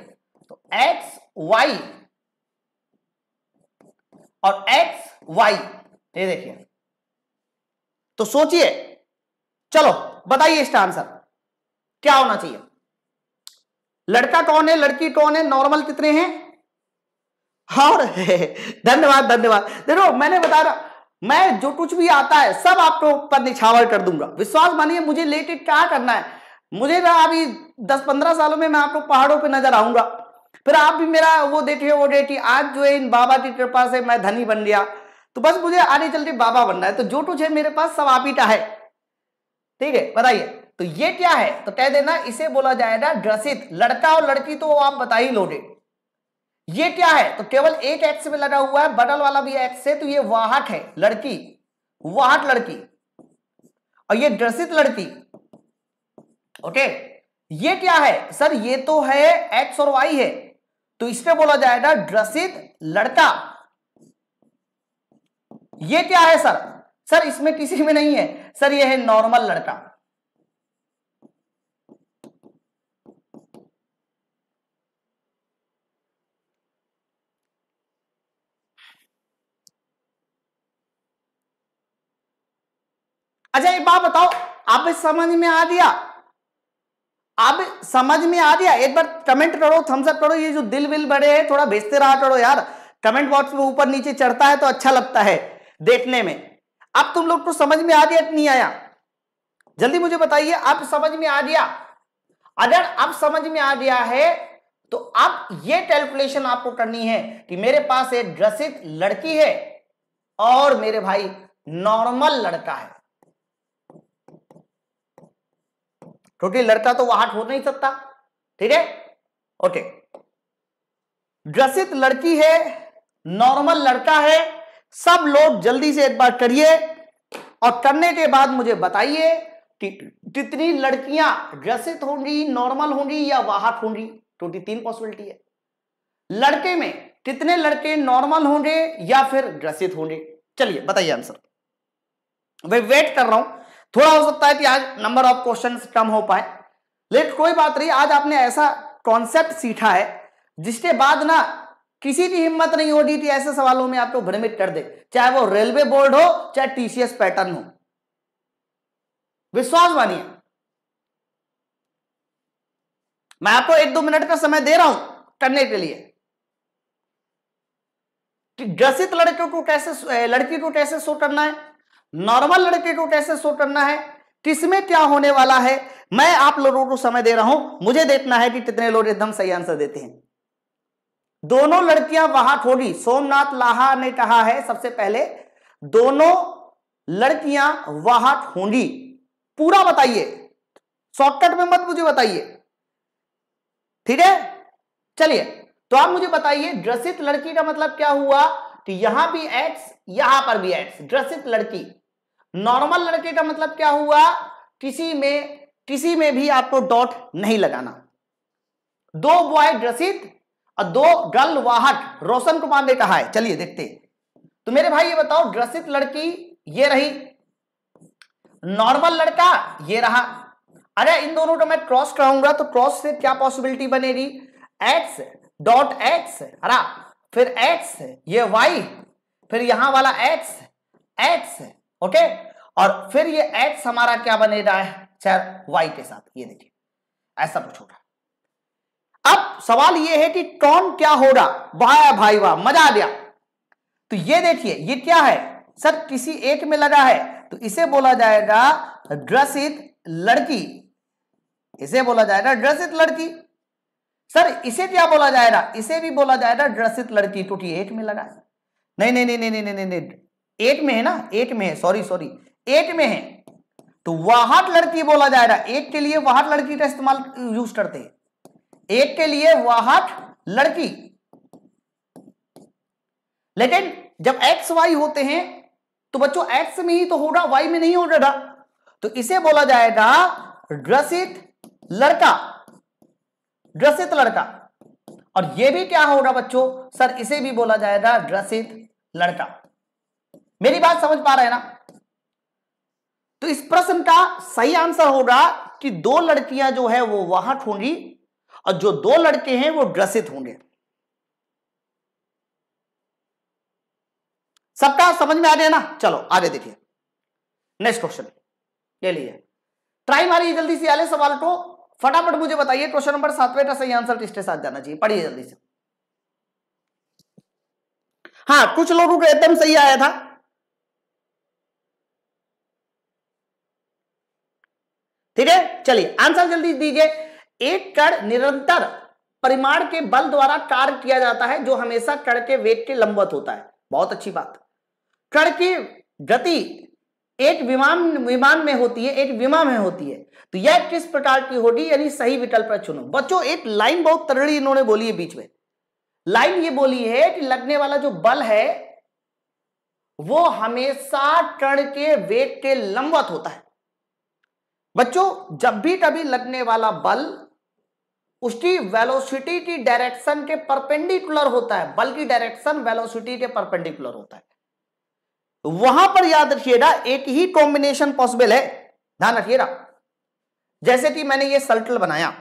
तो एक्स वाई और एक्स वाई ये देखिए। तो सोचिए, चलो, बताइए इसका आंसर। क्या होना चाहिए? लड़का कौन है, लड़की कौन है नॉर्मल कितने हैं? और धन्यवाद धन्यवाद। देखो, मैंने बता रहा, मैं जो कुछ भी आता है, सब आपको पर निछावर कर दूँगा। विश्वास मानिए, मुझे लेके क्या करना है? मुझे ना अभी दस पंद्रह सालों में मैं आपको पहाड़ों पे नज़र आऊँगा। फिर आप भी मेरा वो देखिए वो डेटी, आज जो है इन बाबा की कृपा से मैं धनी बन गया। तो बस मुझे आगे चलते बाबा बनना है। तो जो कुछ है मेरे पास सब आप ही का है। ठीक है, बताइए। तो ये क्या है? तो कह देना, इसे बोला जाएगा ग्रसित। लड़का और लड़की तो आप बता ही लोगे। ये क्या है? तो केवल एक एक्स में लगा हुआ है बडल वाला भी एक्स है तो ये वाहट है, लड़की। वाहट लड़की। और ये ड्रसित लड़की। ओके? ये क्या है? सर, ये तो है एक्स और वाई है। तो इसमें बोला जाएगा ड्रसित लड़का। ये क्या है, सर? सर, इसमें किसी में नहीं है। सर, ये है नॉर्मल लड़का। अच्छा एक बात बताओ आप समझ में आ दिया आप समझ में आ गया, एक बार कमेंट करो थम्सअप करो ये जो दिल विल बड़े हैं, थोड़ा भेजते रहा करो यार। कमेंट बॉक्स में ऊपर नीचे चढ़ता है तो अच्छा लगता है, देखने में। अब तुम लोग को समझ में आ दिया नहीं आया? जल्दी मुझे बताइए, अब समझ में आ गया? अगर अब समझ में आ गया है तो अब ये कैलकुलेशन आपको करनी है कि मेरे पास एक ग्रसित लड़की है और मेरे भाई नॉर्मल लड़का है। क्योंकि लड़का तो वहाँ हो नहीं सकता। ठीक है? ओके ग्रसित लड़की है नॉर्मल लड़का है, सब लोग जल्दी से एक बार करिए और करने के बाद मुझे बताइए कितनी लड़कियाँ ग्रसित होंगी नॉर्मल होंगी या वाहट होंगी क्योंकि तीन पॉसिबिलिटी है। लड़के में कितने लड़के नॉर्मल होंगे या फिर ग्रसित होंगे? चलिए, बताइए आंसर मैं वेट कर रहा हूँ। थोड़ा हो सकता है कि आज नंबर ऑफ़ क्वेश्चन कम हो पाए। लेकिन कोई बात नहीं, आज आपने ऐसा कॉन्सेप्ट सीखा है, जिसके बाद ना किसी की हिम्मत नहीं होगी कि ऐसे सवालों में आपको भ्रमित कर दे, चाहे वो रेलवे बोर्ड हो, चाहे टीसीएस पैटर्न हो। विश्वास मानिए। मैं आपको एक दो मिनट का समय दे रहा हूँ करने के लिए। कि ग्रसित लड़के को कैसे, लड़की को कैसे शो करना है नॉर्मल लड़के को कैसे शो करना है? किसमें क्या होने वाला है? मैं आप लोगों को समय दे रहा हूँ। मुझे देखना है कि कितने लोग एकदम सही आंसर देते हैं। दोनों लड़कियाँ वहाँ थोड़ी, सोमनाथ लाहा ने कहा है सबसे पहले, दोनों लड़कियाँ वहाँ होंगी पूरा बताइए। शॉर्टकट में मत मुझे बताइए। ठीक है? चलिए तो आप मुझे बताइए ड्रसित लड़की का मतलब क्या हुआ कि यहाँ भी एक्स यहाँ पर भी एक्स ड्रसित लड़की। नॉर्मल लड़के का मतलब क्या हुआ? किसी में किसी में भी आपको डॉट नहीं लगाना। दो बॉय ड्रसित और दो गर्ल वाहक रोशन कुमार ने कहा है। चलिए देखते तो मेरे भाई ये बताओ ड्रसित लड़की ये रही। नॉर्मल लड़का ये रहा। अरे, इन दोनों को मैं क्रॉस कराऊँगा तो क्रॉस से क्या पॉसिबिलिटी बनेगी? एक्स डॉट एक्स हरा। फिर एक्स ये वाई फिर यहाँ वाला एक्स एक्स ओके और फिर ये एक्स हमारा क्या बनेगा चाहे वाई के साथ, ये देखिए। ऐसा कुछ होगा। अब सवाल ये है कि कौन क्या होगा वाह भाई वाह, मज़ा आ गया। तो ये देखिए, ये क्या है? सर, किसी एक में लगा है तो इसे बोला जाएगा ड्रसित लड़की। इसे बोला जाएगा ड्रसित लड़की। सर, इसे क्या बोला जाएगा? इसे भी बोला जाएगा ड्रसित लड़की, क्योंकि एक में लगा है। नहीं नहीं नहीं नहीं नहीं नहीं एक में है ना एक में है सॉरी सॉरी एक में है। तो वाहट लड़की बोला जाएगा, एक के लिए वाहट लड़की का इस्तेमाल यूज़ करते हैं। एक के लिए वाहट लड़की। लेकिन जब एक्स वाई होते हैं तो बच्चों एक्स में ही तो होगा वाई में नहीं हो होगा। तो इसे बोला जाएगा ड्रसित लड़का ड्रसित लड़का। और यह भी क्या होगा बच्चों? सर, इसे भी बोला जाएगा ड्रसित लड़का। मेरी बात समझ पा रहे हैं ना? तो इस प्रश्न का सही आंसर होगा कि दो लड़कियाँ जो है, वो वहाँ होंगी और जो दो लड़के हैं, वो ग्रसित होंगे। सबका समझ में आ गया ना? चलो, आगे देखिए। नेक्स्ट क्वेश्चन ये लिए ट्राई मारिए जल्दी से आले सवाल को। फटाफट मुझे बताइए क्वेश्चन नंबर सातवें का सही आंसर किसके साथ जाना चाहिए? पढ़िए जल्दी से। हाँ कुछ लोगों को एकदम सही आया था। ठीक है? चलिए आंसर जल्दी दीजिए। एक कण निरंतर परिमाण के बल द्वारा कार्य किया जाता है, जो हमेशा कण के वेग के लंबवत होता है। बहुत अच्छी बात। कण की गति एक विमान विमान में होती है, एक विमान में होती है। तो यह किस प्रकार की होगी, यानी सही विकल्प चुनो। बच्चों, एक लाइन बहुत तरड़ी इन्होंने बोली है बीच में। लाइन ये बोली है कि लगने वाला जो बल है, वो हमेशा कण के वेग के लंबवत होता है। बच्चों, जब भी कभी लगने वाला बल उसकी वेलोसिटी की डायरेक्शन के परपेंडिकुलर होता है। बल की डायरेक्शन वेलोसिटी के परपेंडिकुलर होता है। तो वहाँ पर याद रखिएगा, एक ही कॉम्बिनेशन पॉसिबल है। ध्यान रखिएगा। जैसे कि मैंने ये सर्कल बनाया,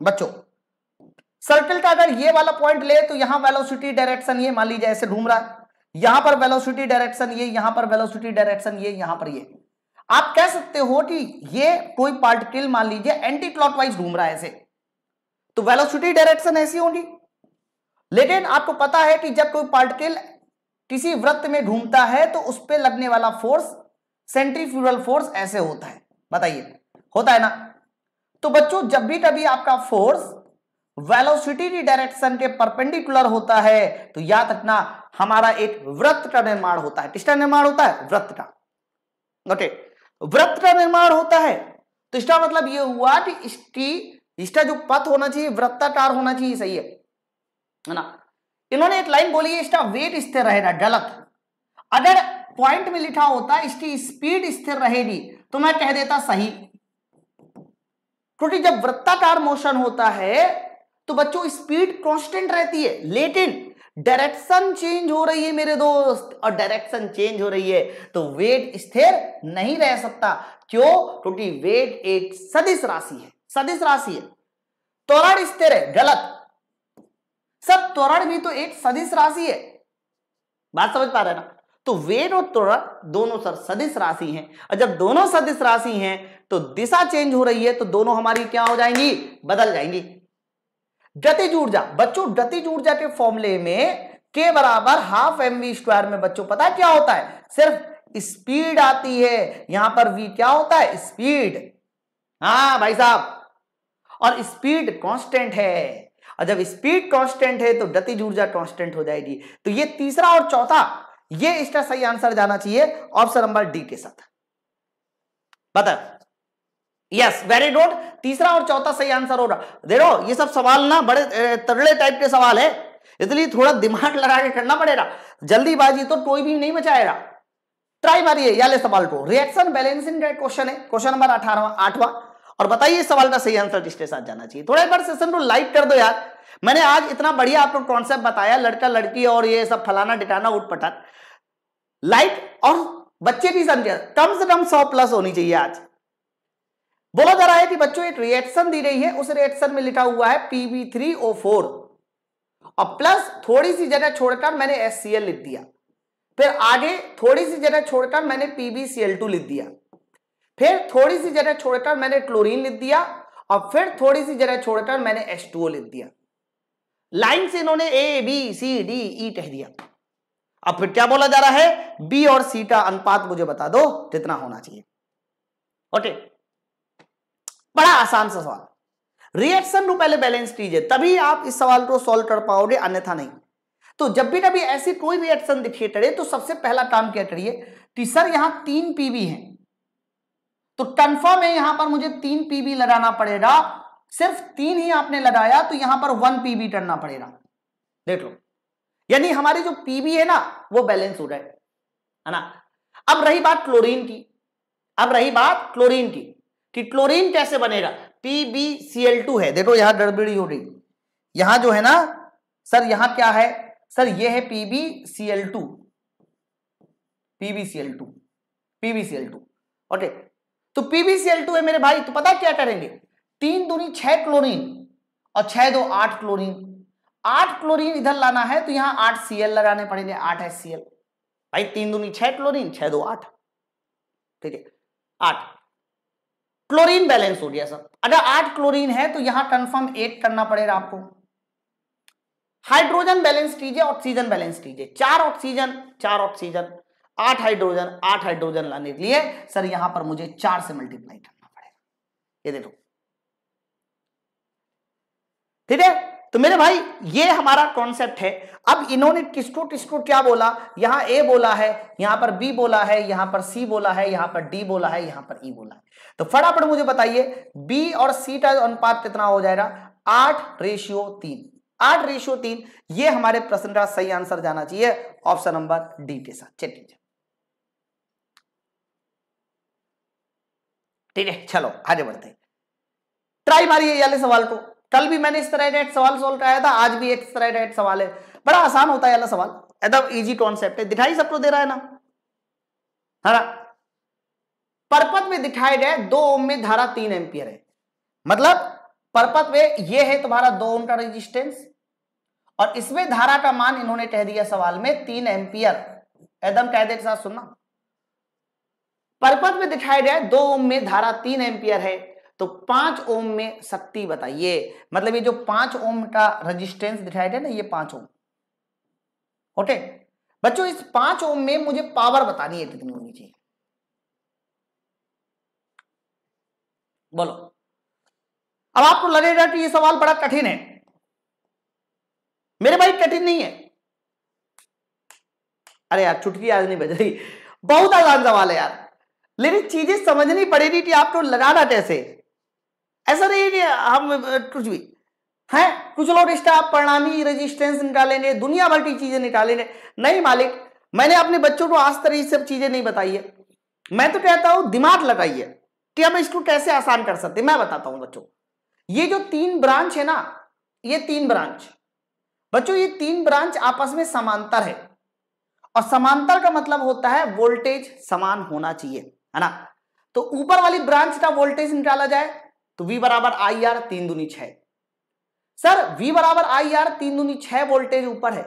बच्चों। सर्कल का अगर ये वाला पॉइंट ले तो यहाँ वेलोसिटी डायरेक्शन ये मान लीजिए ऐसे घूम रहा है। यहाँ पर वेलोसिटी डायरेक्शन ये, यहाँ पर वेलोसिटी डायरेक्शन ये, यहाँ पर ये। आप कह सकते हो कि ये कोई पार्टिकल मान लीजिए एंटी क्लॉकवाइज घूम रहा है ऐसे। तो वेलोसिटी डायरेक्शन ऐसी होगी। लेकिन आपको पता है कि जब कोई पार्टिकल किसी वृत्त में घूमता है तो उस पर लगने वाला फोर्स सेंट्रीफ्यूरल फोर्स ऐसे होता है। बताइए। होता है ना? तो बच्चों, जब भी कभी आपका फोर्स वेलोसिटी की डायरेक्शन के परपेंडिकुलर होता है तो याद रखना, हमारा एक वृत्त का निर्माण होता है। किसका निर्माण होता है? वृत्त का। ओके वृत्त का निर्माण होता है। तो इसका मतलब यह हुआ कि इसकी, इसका जो पथ होना चाहिए, वृत्ताकार होना चाहिए, सही है है ना? इन्होंने एक लाइन बोली है, इसका वेट स्थिर रहेगा, गलत। अगर पॉइंट में लिखा होता, इसकी स्पीड स्थिर रहेगी तो मैं कह देता सही। क्योंकि जब वृत्ताकार मोशन होता है तो बच्चों स्पीड कांस्टेंट रहती है, लेकिन डायरेक्शन चेंज हो रही है मेरे दोस्त। और डायरेक्शन चेंज हो रही है तो वेट स्थिर नहीं रह सकता। क्यों? क्योंकि वेट एक सदिश राशि है। सदिश राशि है। त्वरण स्थिर है, गलत। सब त्वरण भी तो एक सदिश राशि है। बात समझ पा रहे ना? तो वेट और त्वरण दोनों सर सदिश राशि हैं। और जब दोनों सदिश राशि हैं तो दिशा चेंज हो रही है तो दोनों हमारी क्या हो जाएँगी? बदल जाएँगी। गतिज ऊर्जा बच्चों गतिज ऊर्जा के फॉर्मूले में के बराबर हाफ़ एम वी स्क्वायर में बच्चों, पता क्या होता है? सिर्फ़ स्पीड आती है। यहाँ पर वी क्या होता है? स्पीड हाँ भाई साहब। और स्पीड कांस्टेंट है। और जब स्पीड कांस्टेंट है तो गतिज ऊर्जा कांस्टेंट हो जाएगी। तो ये तीसरा और चौथा, ये इसका सही आंसर जाना चाहिए ऑप्शन नंबर डी के साथ। बता। यस वेरी गुड तीसरा और चौथा सही आंसर होगा। देखो, ये सब सवाल ना बड़े तगड़े टाइप के सवाल है, इसलिए थोड़ा दिमाग लगा के करना पड़ेगा। जल्दीबाजी तो कोई भी नहीं बचाएगा। ट्राई मारिए याले सवाल को। रिएक्शन बैलेंसिंग का क्वेश्चन है। क्वेश्चन नंबर अठारवा, आठवां। और बताइए सवाल का सही आंसर किसके साथ जाना चाहिए। थोड़ा एक बार सेशन को लाइक कर दो यार। मैंने आज इतना बढ़िया आपको कॉन्सेप्ट बताया, लड़का लड़की और ये सब फलाना डिटाना उठ पटान लाइक और बच्चे भी समझे। कम से कम सौ प्लस होनी चाहिए आज। बोला जा रहा है कि बच्चों, एक रिएक्शन दी रही है। उस रिएक्शन में लिखा हुआ है पीबी थ्री ओ फोर और प्लस थोड़ी सी जगह छोड़कर मैंने एस सी एल लिख दिया। फिर आगे थोड़ी सी जगह छोड़कर मैंने पीबी सी एल टू लिख दिया। फिर थोड़ी सी जगह छोड़कर मैंने क्लोरीन लिख दिया। और फिर थोड़ी सी जगह छोड़कर मैंने एस टू ओ लिख दिया। लाइन से इन्होंने A B C D E कह दिया। अब फिर क्या बोला जा रहा है? बी और सी का अनुपात मुझे बता दो कितना होना चाहिए। ओके बड़ा आसान सा सवाल। रिएक्शन को पहले बैलेंस कीजिए, तभी आप इस सवाल को सॉल्व कर पाओगे, अन्यथा नहीं। तो जब भी कभी ऐसी कोई रिएक्शन दिखिए करे तो सबसे पहला काम क्या करिए कि सर, यहाँ तीन पीबी है। तो कंफर्म है, यहाँ पर मुझे तीन पीबी लगाना पड़ेगा। सिर्फ़ तीन ही आपने लगाया तो यहाँ पर वन पीबी करना पड़ेगा। देख लो। यानी हमारी जो पीबी है ना, वो बैलेंस हो जाए है। ना? अब रही बात क्लोरीन की। अब रही बात क्लोरीन की। कि क्लोरीन कैसे बनेगा? टू है। देखो, यहाँ गड़बड़ी हो रही। यहाँ जो है ना, सर, यहाँ क्या है? सर, ये है टू टू टू ओके? तो टू है मेरे भाई तो पता क्या करेंगे? तीन दूनी छह क्लोरीन और छह दो आठ क्लोरीन। आठ क्लोरीन इधर लाना है तो यहाँ आठ सीएल लगाने पड़ेंगे। आठ एस भाई, तीन दूनी छह क्लोरीन, छह दो आठ। ठीक है? आठ। क्लोरीन बैलेंस हो गया सर। अगर आठ क्लोरीन है तो यहाँ कंफर्म एट करना पड़ेगा आपको। हाइड्रोजन बैलेंस कीजिए, ऑक्सीजन बैलेंस कीजिए। चार ऑक्सीजन चार ऑक्सीजन, आठ हाइड्रोजन आठ हाइड्रोजन लाने के लिए सर यहाँ पर मुझे चार से मल्टीप्लाई करना पड़ेगा। ये देखो। ठीक है? तो मेरे भाई, ये हमारा कॉन्सेप्ट है। अब इन्होंने किसको किसको क्या बोला? यहाँ ए बोला है, यहाँ पर बी बोला है, यहाँ पर सी बोला है, यहाँ पर डी बोला है, यहाँ पर ई e बोला है। तो फटाफट मुझे बताइए बी और सी का अनुपात कितना हो जाएगा? आठ रेशियो तीन। आठ रेशियो तीन, ये हमारे प्रश्न का सही आंसर जाना चाहिए ऑप्शन नंबर डी के साथ। चलिए ठीक है, चलो, आगे बढ़ते ट्राई मारिए वाले सवाल को। कल भी मैंने इस तरह का एक सवाल सोल्व कराया था, आज भी एक तरह का एक सवाल है। बड़ा आसान होता है वाला सवाल। एकदम इजी कॉन्सेप्ट है। दिखाई सबको दे रहा है ना? है ना? परपत में दिखाए गए दो ओम में धारा तीन एम्पियर है। मतलब परपत में ये है तुम्हारा दो ओम का रेजिस्टेंस और इसमें धारा का मान इन्होंने कह दिया सवाल में तीन एम्पियर। एकदम कह के साथ सुनना। परपत में दिखाए गए दो ओम में धारा तीन एम्पियर है। तो पाँच ओम में शक्ति बताइए। मतलब ये जो पाँच ओम का रेजिस्टेंस दिखाया गया ना, ये पाँच ओम। ओके? बच्चों, इस पाँच ओम में मुझे पावर बतानी है कितनी होनी चाहिए। बोलो। अब आपको लगेगा कि ये सवाल बड़ा कठिन है। मेरे भाई कठिन नहीं है। अरे यार छुटकी आज नहीं बज रही। बहुत आसान सवाल है यार। लेकिन चीज़ें समझनी पड़ेगी कि आपको लगाना कैसे। ऐसा नहीं कि हम कुछ भी। है? कुछ लोग स्टाफ परिणामी रेजिस्टेंस निकालेंगे, दुनिया भर की चीज़ें निकालेंगे। नहीं मालिक, मैंने अपने बच्चों को आज तरह सब चीज़ें नहीं बताई है। मैं तो कहता हूँ, दिमाग लगाइए कि हम इसको कैसे आसान कर सकते मैं बताता हूँ बच्चों, ये जो तीन ब्रांच है ना, ये तीन ब्रांच। बच्चों, ये तीन ब्रांच आपस में समांतर है। और समांतर का मतलब होता है वोल्टेज समान होना चाहिए, है ना? तो ऊपर वाली ब्रांच का वोल्टेज निकाला जाए तो V बराबर आई आर तीन दुनी छह। सर V बराबर आई आर तीन दुनी छह वोल्टेज ऊपर है।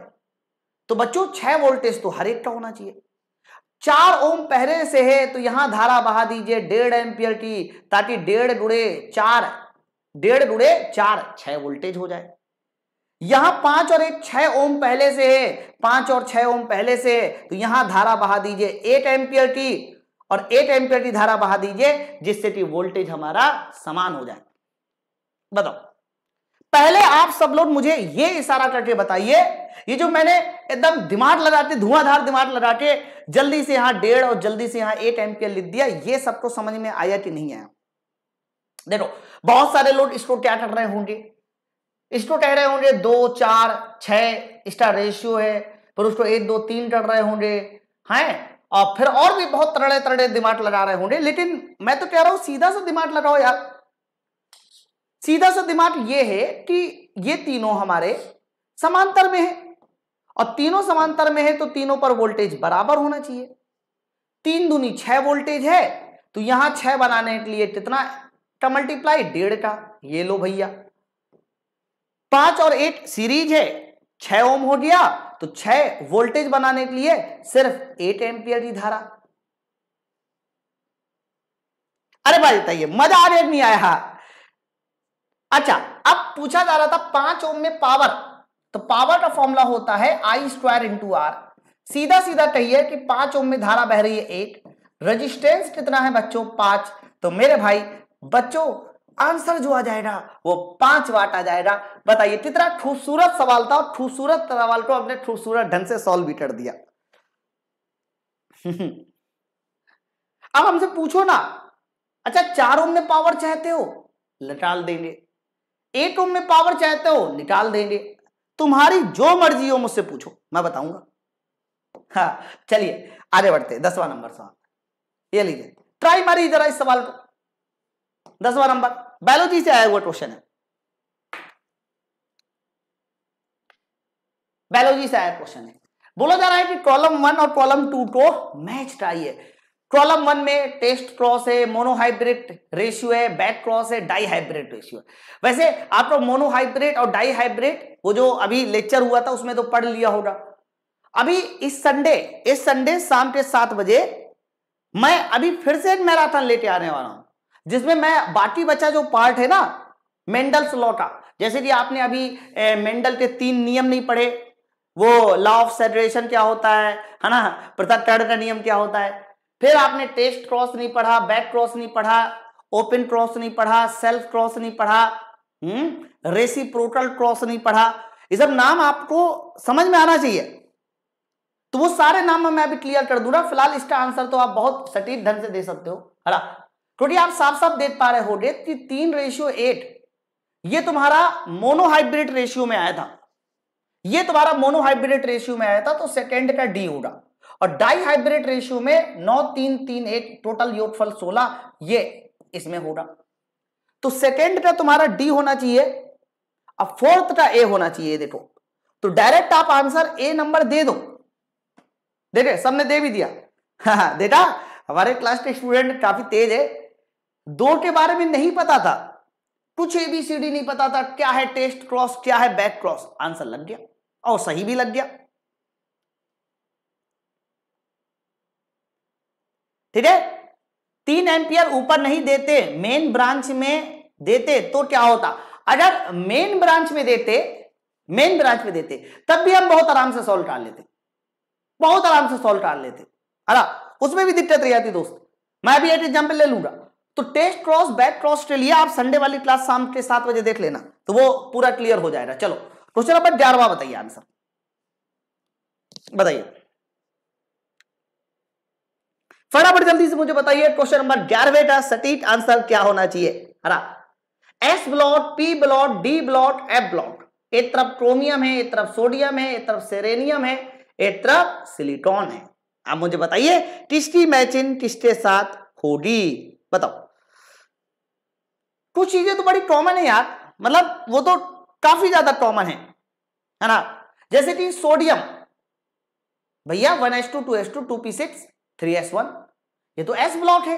तो बच्चों, छह वोल्टेज तो हर एक का होना चाहिए। चार ओम पहले से है तो यहाँ धारा बहा दीजिए, डेढ़ एम्पियर की, ताकि डेढ़ गुड़े चार, डेढ़ गुड़े चार छह वोल्टेज हो जाए। यहाँ पाँच और एक छह ओम पहले से है, पाँच और छह ओम पहले से है तो यहाँ धारा बहा दीजिए एट एम्पियर की और एट एम्पियर की धारा बहा दीजिए, जिससे कि वोल्टेज हमारा समान हो जाए। बताओ। पहले आप सब लोग मुझे ये इशारा करके बताइए, ये जो मैंने एकदम दिमाग लगाते, धुआंधार दिमाग लगा के जल्दी से यहाँ डेढ़ और जल्दी से यहाँ एट एम्पियर लिख दिया, ये सबको समझ में आया कि नहीं आया? देखो, बहुत सारे लोग इसको क्या कर रहे होंगे? इसको कह रहे होंगे दो, चार छ इसका रेशियो है फिर उसको एक, दो, तीन कर रहे होंगे। हैं? और फिर और भी बहुत तरड़े तरड़े दिमाग लगा रहे होंगे, लेकिन मैं तो कह रहा हूँ, सीधा सा दिमाग लगाओ यार। सीधा सा दिमाग ये है कि ये तीनों हमारे समांतर में है। और तीनों समांतर में है तो तीनों पर वोल्टेज बराबर होना चाहिए। तीन दूनी छह वोल्टेज है तो यहाँ छह बनाने के लिए कितना का मल्टीप्लाई डेढ़ का। ये लो भैया। पाँच और एक सीरीज़ है, छह ओम हो गया तो छह वोल्टेज बनाने के लिए सिर्फ़ एट एम्पियर की धारा। अरे भाई बताइए, मज़ा आ रहा नहीं आया। अच्छा अब पूछा जा रहा था पाँच ओम में पावर तो पावर का फॉर्मूला होता है आई स्क्वायर इंटू आर सीधा सीधा कहिए कि पाँच ओम में धारा बह रही है एट रजिस्टेंस कितना है बच्चों? पाँच। तो मेरे भाई, बच्चों आंसर जो आ जाएगा, वो पाँच वाट आ जाएगा। बताइए, कितना खूबसूरत सवाल था खूबसूरत सवाल को अपने खूबसूरत ढंग से सॉल्व भी कर दिया। अब हमसे पूछो ना। अच्छा चार ओम में पावर चाहते हो? निकाल देंगे। एक ओम में पावर चाहते हो? निकाल देंगे। तुम्हारी जो मर्ज़ी हो, मुझसे पूछो। मैं बताऊँगा। हाँ चलिए, आगे बढ़ते दसवां नंबर सवाल। ये लीजिए। ट्राई मारी जरा इस सवाल को। दसवां नंबर। बायोलॉजी से आया हुआ क्वेश्चन है। बायोलॉजी से आया क्वेश्चन है। बोला जा रहा है कि कॉलम वन और कॉलम टू को मैच चाहिए कॉलम वन में टेस्ट क्रॉस है मोनोहाइब्रिड रेशियो है बैक क्रॉस है डाई हाइब्रिड रेशियो है। वैसे आपको मोनोहाइब्रिड और डाई हाइब्रिड वो जो अभी लेक्चर हुआ था, उसमें तो पढ़ लिया होगा। अभी इस संडे इस संडे शाम के सात बजे मैं अभी फिर से मैराथन लेके आने वाला हूँ। जिसमें मैं बाकी बचा जो पार्ट है ना मेंडल्स लॉ का। जैसे कि आपने अभी ए, मेंडल के तीन नियम नहीं पढ़े वो लॉ ऑफ़ सेडरेशन क्या होता है है ना? पृथक का नियम क्या होता है? फिर आपने टेस्ट क्रॉस नहीं पढ़ा बैक क्रॉस नहीं पढ़ा ओपन क्रॉस नहीं पढ़ा सेल्फ क्रॉस नहीं पढ़ा हम्म रेसिप्रोकल क्रॉस नहीं पढ़ा। ये सब नाम आपको समझ में आना चाहिए। तो वो सारे नाम मैं अभी क्लियर कर दूँगा फ़िलहाल इसका आंसर तो आप बहुत सटीक ढंग से दे सकते हो है क्योंकि आप साफ़ साफ़ देख पा रहे हो कि तीन रेशियो एट ये तुम्हारा मोनोहाइब्रिड रेशियो में आया था। ये तुम्हारा मोनोहाइब्रिड रेशियो में आया था तो सेकेंड का डी होगा। और डाई हाइब्रिड रेशियो में नौ, तीन तीन, एक टोटल योगफल सोलह, ये इसमें होगा। तो सेकेंड का तुम्हारा डी होना चाहिए, अब फोर्थ का ए होना चाहिए, देखो। तो डायरेक्ट आप आंसर ए नंबर दे दो। देखे सबने दे भी दिया। हाँ देखा, हमारे क्लास के स्टूडेंट काफ़ी तेज है। दो के बारे में नहीं पता था। कुछ एबीसीडी नहीं पता था, क्या है टेस्ट क्रॉस, क्या है बैक क्रॉस? आंसर लग गया, और सही भी लग गया। ठीक है? तीन एम्पियर ऊपर नहीं देते मेन ब्रांच में देते तो क्या होता? अगर मेन ब्रांच में देते मेन ब्रांच में देते, तब भी हम बहुत आराम से सॉल्व कर लेते। बहुत आराम से सॉल्व कर लेते। अरे, उसमें भी दिक्कत रही जाती दोस्त। मैं भी एक एग्ज़ाम्पल ले लूँगा। तो टेस्ट क्रॉस बैक क्रॉस के लिए आप संडे वाली क्लास शाम के सात बजे देख लेना। तो वो पूरा क्लियर हो जाएगा। चलो क्वेश्चन नंबर ग्यारहवा बताइए आंसर। बताइए। फटाफट जल्दी से मुझे बताइए क्वेश्चन नंबर ग्यारहवें का सटीक आंसर क्या होना चाहिए? हरा। S block P block D block F block एक तरफ़ क्रोमियम है एक तरफ़ सोडियम है एक तरफ़ सेरेनियम है एक तरफ़ सिलिकॉन है। आप मुझे बताइए, किसकी मैचिंग किसके साथ होगी? बताओ। कुछ चीज़ें तो बड़ी कॉमन है यार। मतलब वो तो काफ़ी ज़्यादा कॉमन है है ना? जैसे कि सोडियम भैया one S two two S two two P six three S one ये तो एस ब्लॉक है।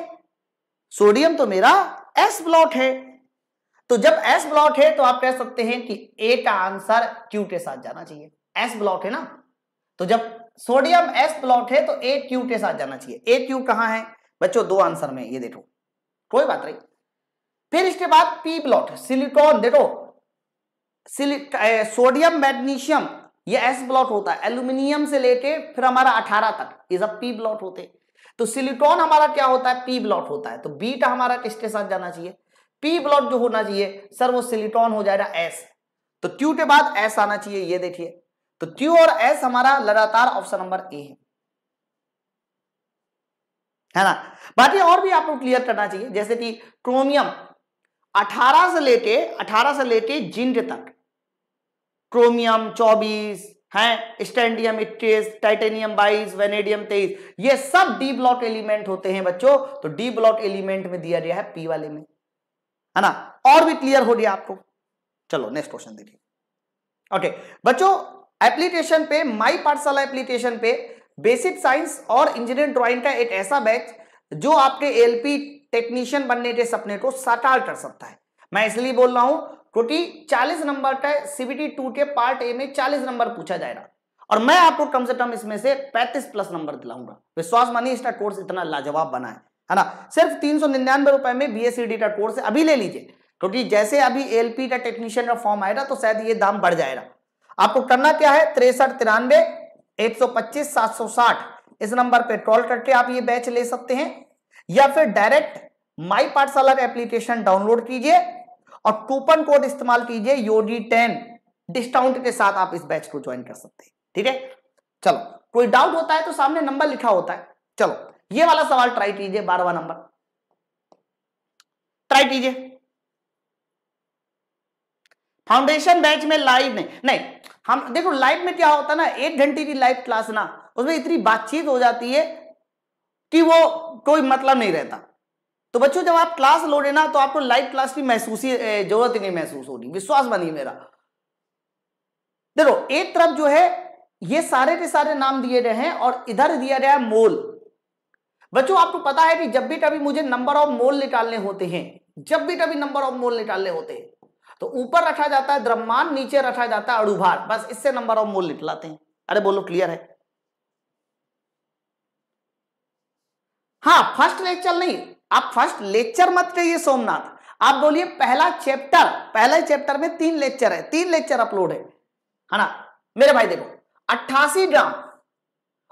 सोडियम तो मेरा एस ब्लॉक है। तो जब एस ब्लॉक है तो आप कह सकते हैं कि ए का आंसर क्यू के साथ जाना चाहिए। एस ब्लॉक है ना? तो जब सोडियम एस ब्लॉक है तो ए क्यू के साथ जाना चाहिए। ए क्यू कहाँ है? बच्चों, दो आंसर में, ये देखो। कोई बात नहीं। फिर इसके बाद पी ब्लॉक सिलिकॉन देखो सोडियम मैग्नीशियम ये एस ब्लॉट होता है। एल्यूमिनियम से लेके फिर हमारा 18 तक, ये सब पी ब्लॉट होते तो सिलिकॉन हमारा क्या होता है? पी ब्लॉट होता है। तो बीटा हमारा किसके साथ जाना चाहिए? पी ब्लॉट जो होना चाहिए, सर, वो सिलिकॉन हो जाएगा एस तो ट्यू के बाद एस आना चाहिए, ये देखिए। तो ट्यू और एस हमारा लगातार ऑप्शन नंबर ए है। है ना? बाकी और भी आपको क्लियर करना चाहिए, जैसे कि क्रोमियम 18 से लेके 18 से लेके जिंक तक। क्रोमियम 24 है स्टैंडियम इक्कीस टाइटेनियम 22 वेनेडियम 23 ये सब डी ब्लॉक एलिमेंट होते हैं बच्चों तो डी ब्लॉक एलिमेंट में दिया गया है पी वाले में। है ना? और भी क्लियर हो गया आपको। चलो नेक्स्ट क्वेश्चन देखिए। ओके बच्चों एप्लीकेशन पे माई पार्सल एप्लीकेशन पे बेसिक साइंस और इंजीनियरिंग ड्राइंग का एक ऐसा बैच जो आपके एलपी टेक्नीशियन बनने के सपने को साकार कर सकता है। मैं इसलिए बोल रहा हूँ, क्योंकि 40 नंबर का सीबीटी टू के पार्ट ए में 40 नंबर पूछा जाएगा। और मैं आपको कम से कम इसमें से 35 प्लस नंबर दिलाऊँगा। विश्वास मानिए, इसका कोर्स इतना लाजवाब बना है है ना? सिर्फ़ तीन सौ निन्यानवे रुपए में बीएससीडी का कोर्स अभी ले लीजिए, क्योंकि जैसे अभी एलपी का टेक्नीशियन का फॉर्म आएगा तो शायद ये दाम बढ़ जाएगा। आपको करना क्या है? तिरसठ तिरानवे एक सौ पच्चीस सात सौ साठ। इस नंबर पे कॉल करके आप ये बैच ले सकते हैं। या फिर डायरेक्ट माई पाठशाला एप्लीकेशन डाउनलोड कीजिए और कूपन कोड इस्तेमाल कीजिए योगी टेन। डिस्काउंट के साथ आप इस बैच को ज्वाइन कर सकते हैं। ठीक है? चलो, कोई डाउट होता है तो सामने नंबर लिखा होता है। चलो, ये वाला सवाल ट्राई कीजिए, बारहवा नंबर। ट्राई कीजिए। फाउंडेशन बैच में लाइव नहीं नहीं हम, देखो लाइव में क्या होता है ना, एक घंटे की लाइव क्लास ना, उसमें इतनी बातचीत हो जाती है कि वो कोई मतलब नहीं रहता। तो बच्चों, जब आप क्लास लोगे ना तो आपको लाइव क्लास की महसूस ही ज़रूरत ही नहीं महसूस होगी, विश्वास बनी मेरा। देखो, एक तरफ़ जो है, ये सारे के सारे नाम दिए गए हैं और इधर दिया गया है मोल। बच्चों, आपको पता है कि जब भी कभी मुझे नंबर ऑफ़ मोल निकालने होते हैं, जब भी कभी नंबर ऑफ़ मोल निकालने होते हैं तो ऊपर रखा जाता है द्रव्यमान, नीचे रखा जाता है अड़ुभार बस इससे नंबर ऑफ़ मोल निकलाते हैं। अरे बोलो क्लियर है? हाँ फ़र्स्ट लेक्चर नहीं, आप फ़र्स्ट लेक्चर मत कहिए सोमनाथ। आप बोलिए पहला चैप्टर पहला चैप्टर में तीन लेक्चर है। तीन लेक्चर अपलोड है। है ना? मेरे भाई देखो, अट्ठासी ग्राम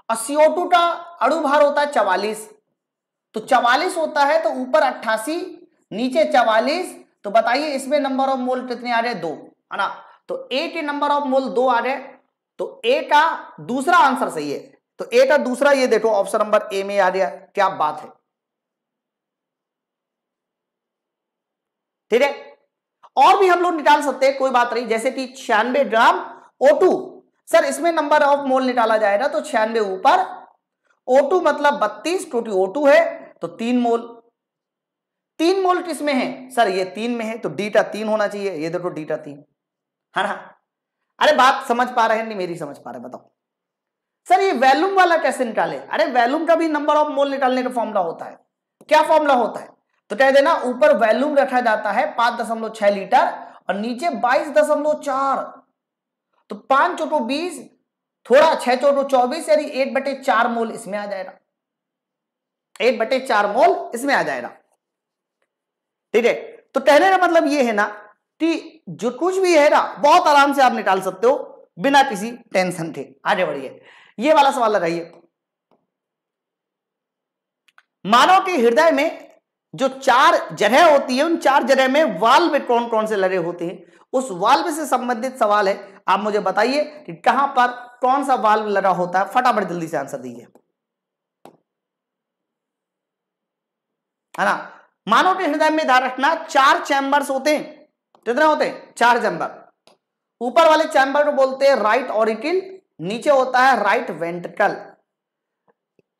और सीओ टू का अड़ु भार होता है चवालीस। तो चवालीस होता है तो ऊपर अट्ठासी, नीचे चवालीस तो बताइए इसमें नंबर ऑफ़ मोल कितने आ रहे दो, है ना? तो ए के नंबर ऑफ़ मोल दो आ रहे तो ए का दूसरा आंसर सही है। तो ए का दूसरा, ये देखो ऑप्शन नंबर ए में आ गया। क्या बात है? ठीक है? और भी हम लोग निकाल सकते हैं, कोई बात नहीं। जैसे कि छियानवे ग्राम ओ टू सर, इसमें नंबर ऑफ़ मोल निकाला जाएगा तो छियानवे ऊपर। O2 मतलब बत्तीस, क्योंकि O2 है तो तीन मोल तीन मोल किसमें है? सर, ये तीन में है तो डीटा तीन होना चाहिए, ये देखो डीटा तीन। है ना अरे, बात समझ पा रहे हैं नहीं, मेरी समझ पा रहे बताओ। सर, ये वैल्यूम वाला कैसे निकाले? अरे, वैल्यूम का भी नंबर ऑफ़ मोल निकालने का फॉर्मूला होता है। क्या फॉर्मूला होता है? तो कह देना, ऊपर वैल्यूम रखा जाता है पाँच दशमलव छह लीटर और नीचे बाईस दशमलव चार। तो पाँच चौटो बीस, थोड़ा छह चौटो चौबीस, यानी एक बटे चार मोल इसमें आ जाएगा। एक बटे चार मोल इसमें आ जाएगा। ठीक है? तो कहने का मतलब ये है ना कि जो कुछ भी है ना, बहुत आराम से आप निकाल सकते हो बिना किसी टेंशन के। आगे बढ़िए। ये वाला सवाल लगाइए। मानव के हृदय में जो चार जगह होती है, उन चार जगह में वाल्व कौन कौन से लगे होते हैं? उस वाल्व से संबंधित सवाल है। आप मुझे बताइए कि कहाँ पर कौन सा वाल्व लगा होता है? फटाफट जल्दी से आंसर दीजिए। है ना? मानव के हृदय में ध्यान रखना, चार चैम्बर्स होते हैं। कितने होते हैं? चार चैम्बर ऊपर वाले चैम्बर को बोलते हैं राइट ऑरिकिल नीचे होता है राइट वेंट्रिकल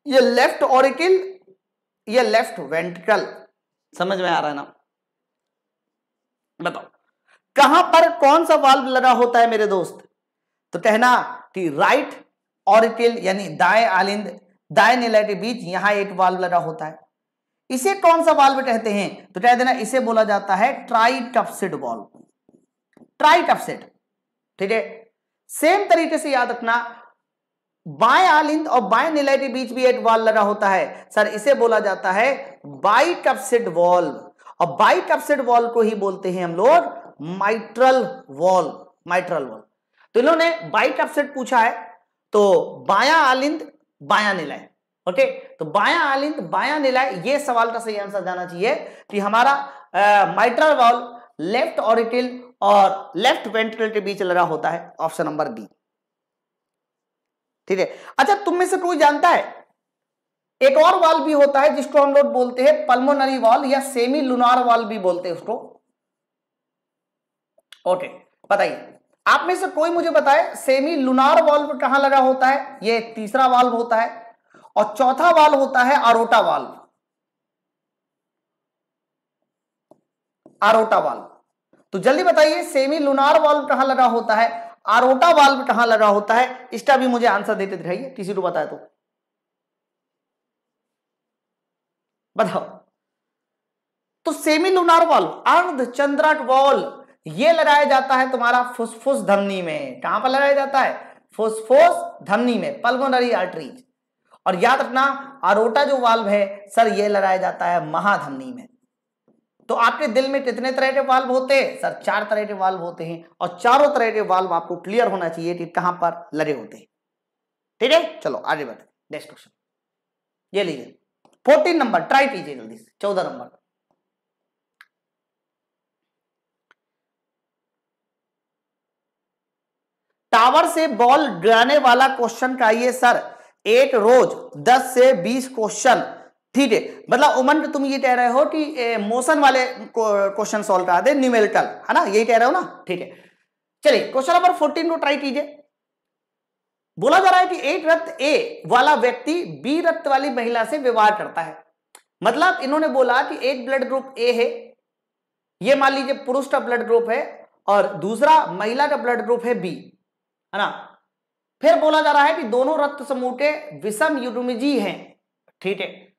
ये लेफ़्ट ऑरिकिल ये लेफ़्ट वेंट्रिकल समझ में आ रहा है ना? बताओ। कहाँ पर कौन सा वाल्व लगा होता है मेरे दोस्त? तो कहना कि राइट ऑरिकिल यानी दाएँ आलिंद, दाएँ नीला के बीच यहाँ एक वाल्व लगा होता है। इसे कौन सा वाल्व कहते हैं? तो कह देना, इसे बोला जाता है tricuspid valve tricuspid ठीक है? सेम तरीके से याद रखना, बाएँ आलिंद और बाएँ निलय के बीच भी एक वाल लगा होता है। सर, इसे बोला जाता है बाई टफसिड वॉल्व और बाई टफसिड वॉल्व को ही बोलते हैं हम लोग माइट्रल वॉल माइट्रल वॉल तो इन्होंने बाई टफसिड पूछा है तो बाया आलिंद, बाया निलय। ओके? तो बाया आलिंद बाया निलय, ये सवाल का सही आंसर जाना चाहिए कि हमारा माइट्रल वॉल लेफ़्ट ऑरिटिल और लेफ़्ट वेंट्रिकल के बीच लगा होता है ऑप्शन नंबर बी ठीक है? अच्छा तुम में से कोई जानता है? एक और वाल भी होता है जिसको हम लोग बोलते हैं पल्मोनरी वॉल या सेमी लुनार वॉल भी बोलते हैं उसको। ओके, बताइए। आप में से कोई मुझे बताए सेमी लुनार वॉल्व कहाँ लगा होता है? ये तीसरा वाल्व होता है। और चौथा वाल होता है आरोटा वाल्व आरोटा वाल्व तो जल्दी बताइए, सेमी लुनार वाल्व कहाँ लगा होता है? आरोटा वाल्व कहाँ लगा होता है? इसका भी मुझे आंसर देते दिखाइए, किसी को बताए तो। बताओ। तो सेमी लुनार वाल्व अर्ध चंद्रक वॉल ये लगाया जाता है तुम्हारा फुसफुस धमनी में। कहाँ पर लगाया जाता है? फुसफुस धमनी में, पल्मोनरी आर्टरीज। और याद रखना, आरोटा जो वाल्व है, सर ये लगाया जाता है महाधमनी में। तो आपके दिल में कितने तरह के वाल्व होते हैं? सर, चार तरह के वाल्व होते हैं और चारों तरह के वाल्व आपको क्लियर होना चाहिए कि कहाँ पर लगे होते हैं। ठीक है? चलो, आगे बढ़ते नेक्स्ट क्वेश्चन ये लीजिए। फोर्टीन नंबर ट्राई कीजिए जल्दी से। चौदह नंबर टावर से बॉल गिराने वाला क्वेश्चन का ये, सर एक रोज 10 से 20 क्वेश्चन ठीक है? मतलब उमन तुम ये कह रहे हो कि मोशन वाले क्वेश्चन सॉल्व करा दे न्यूमेरिकल है ना? यही कह रहे हो ना? ठीक है। चलिए क्वेश्चन नंबर 14 को ट्राई कीजिए। बोला जा रहा है कि एक रक्त ए वाला व्यक्ति बी रक्त वाली महिला से व्यवहार करता है। मतलब इन्होंने बोला कि एक ब्लड ग्रुप ए है। ये मान लीजिए पुरुष का ब्लड ग्रुप है और दूसरा महिला का ब्लड ग्रुप है बी है ना? फिर बोला जा रहा है कि दोनों रक्त समूह के विषम युग्मजी हैं। ठीक है।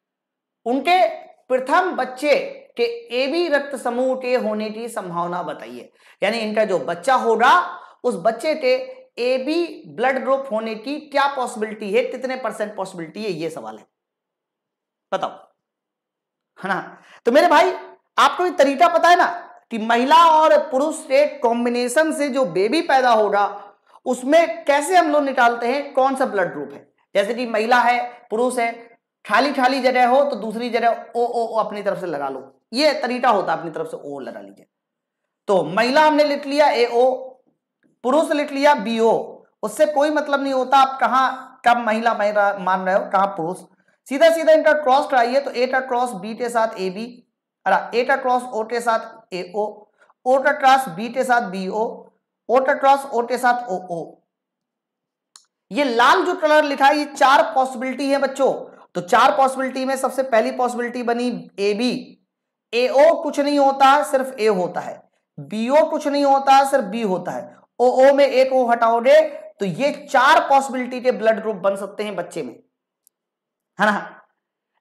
उनके प्रथम बच्चे के ए बी रक्त समूह के होने की संभावना बताइए। यानी इनका जो बच्चा होगा, उस बच्चे के ए बी ब्लड ग्रुप होने की क्या पॉसिबिलिटी है, कितने परसेंट पॉसिबिलिटी है, ये सवाल है। बताओ। है ना? तो मेरे भाई, आपको तरीका पता है ना कि महिला और पुरुष के कॉम्बिनेशन से जो बेबी पैदा होगा उसमें कैसे हम लोग निकालते हैं? कौन सा ब्लड ग्रुप है? जैसे कि महिला है, पुरुष है, खाली खाली जगह हो तो दूसरी जगह ओ ओ ओ अपनी तरफ़ से लगा लो। ये तरीका होता है अपनी तरफ़ से ओ लगा लीजिए। तो महिला हमने लिख लिया ए ओ, पुरुष लिख लिया बी ओ। उससे कोई मतलब नहीं होता आप कहा, कब महिला मान रहे हो, कहा पुरुष। सीधा सीधा इनका क्रॉस कराइए तो ए का क्रॉस बी के साथ ए बी अरे ए का क्रॉस ओ के साथ ए ओ ओ का क्रॉस बी के साथ बी ओ ओ का क्रॉस ओ के साथ ओ ओ ये लाल जो कलर लिखा है, ये चार पॉसिबिलिटी है बच्चों। तो चार पॉसिबिलिटी में सबसे पहली पॉसिबिलिटी बनी ए बी ए ओ कुछ नहीं होता, सिर्फ़ ए होता है। बी ओ कुछ नहीं होता, सिर्फ़ बी होता है। ओ ओ में एक ओ हटाओगे तो ये चार पॉसिबिलिटी के ब्लड ग्रुप बन सकते हैं बच्चे में। है ना?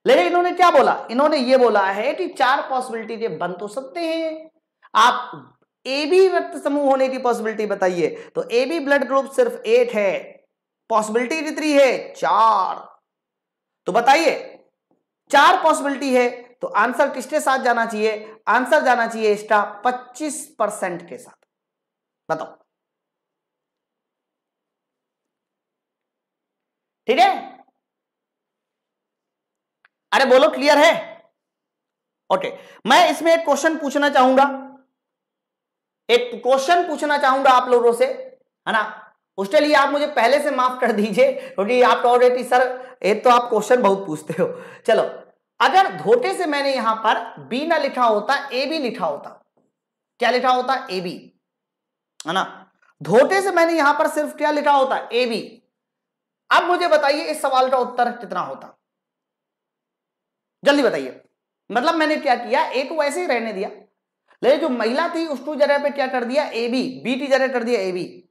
लेकिन इन्होंने क्या बोला? इन्होंने ये बोला है कि चार पॉसिबिलिटी के बन तो सकते हैं। आप ए बी रक्त समूह होने की पॉसिबिलिटी बताइए। तो ए बी ब्लड ग्रुप सिर्फ़ एट है। पॉसिबिलिटी कितनी है? चार। तो बताइए, चार पॉसिबिलिटी है तो आंसर किसके साथ जाना चाहिए? आंसर जाना चाहिए इसका 25 परसेंट के साथ। बताओ। ठीक है? अरे बोलो क्लियर है? ओके मैं इसमें एक क्वेश्चन पूछना चाहूँगा। एक क्वेश्चन पूछना चाहूँगा आप लोगों से, है ना? उसके लिए आप मुझे पहले से माफ़ कर दीजिए, क्योंकि आप ऑलरेडी सर एक तो आप क्वेश्चन बहुत पूछते हो। चलो, अगर धोटे से मैंने यहाँ पर बी ना लिखा होता ए बी लिखा होता, क्या लिखा होता? ए बी है ना? धोटे से मैंने यहाँ पर सिर्फ़ क्या लिखा होता? ए बी अब मुझे बताइए, इस सवाल का उत्तर कितना होता? जल्दी बताइए। मतलब मैंने क्या किया? ए को ऐसे ही रहने दिया। लेकिन जो महिला थी उसको जगह पे क्या कर दिया? ए बी बी टी जगह कर दिया ए बी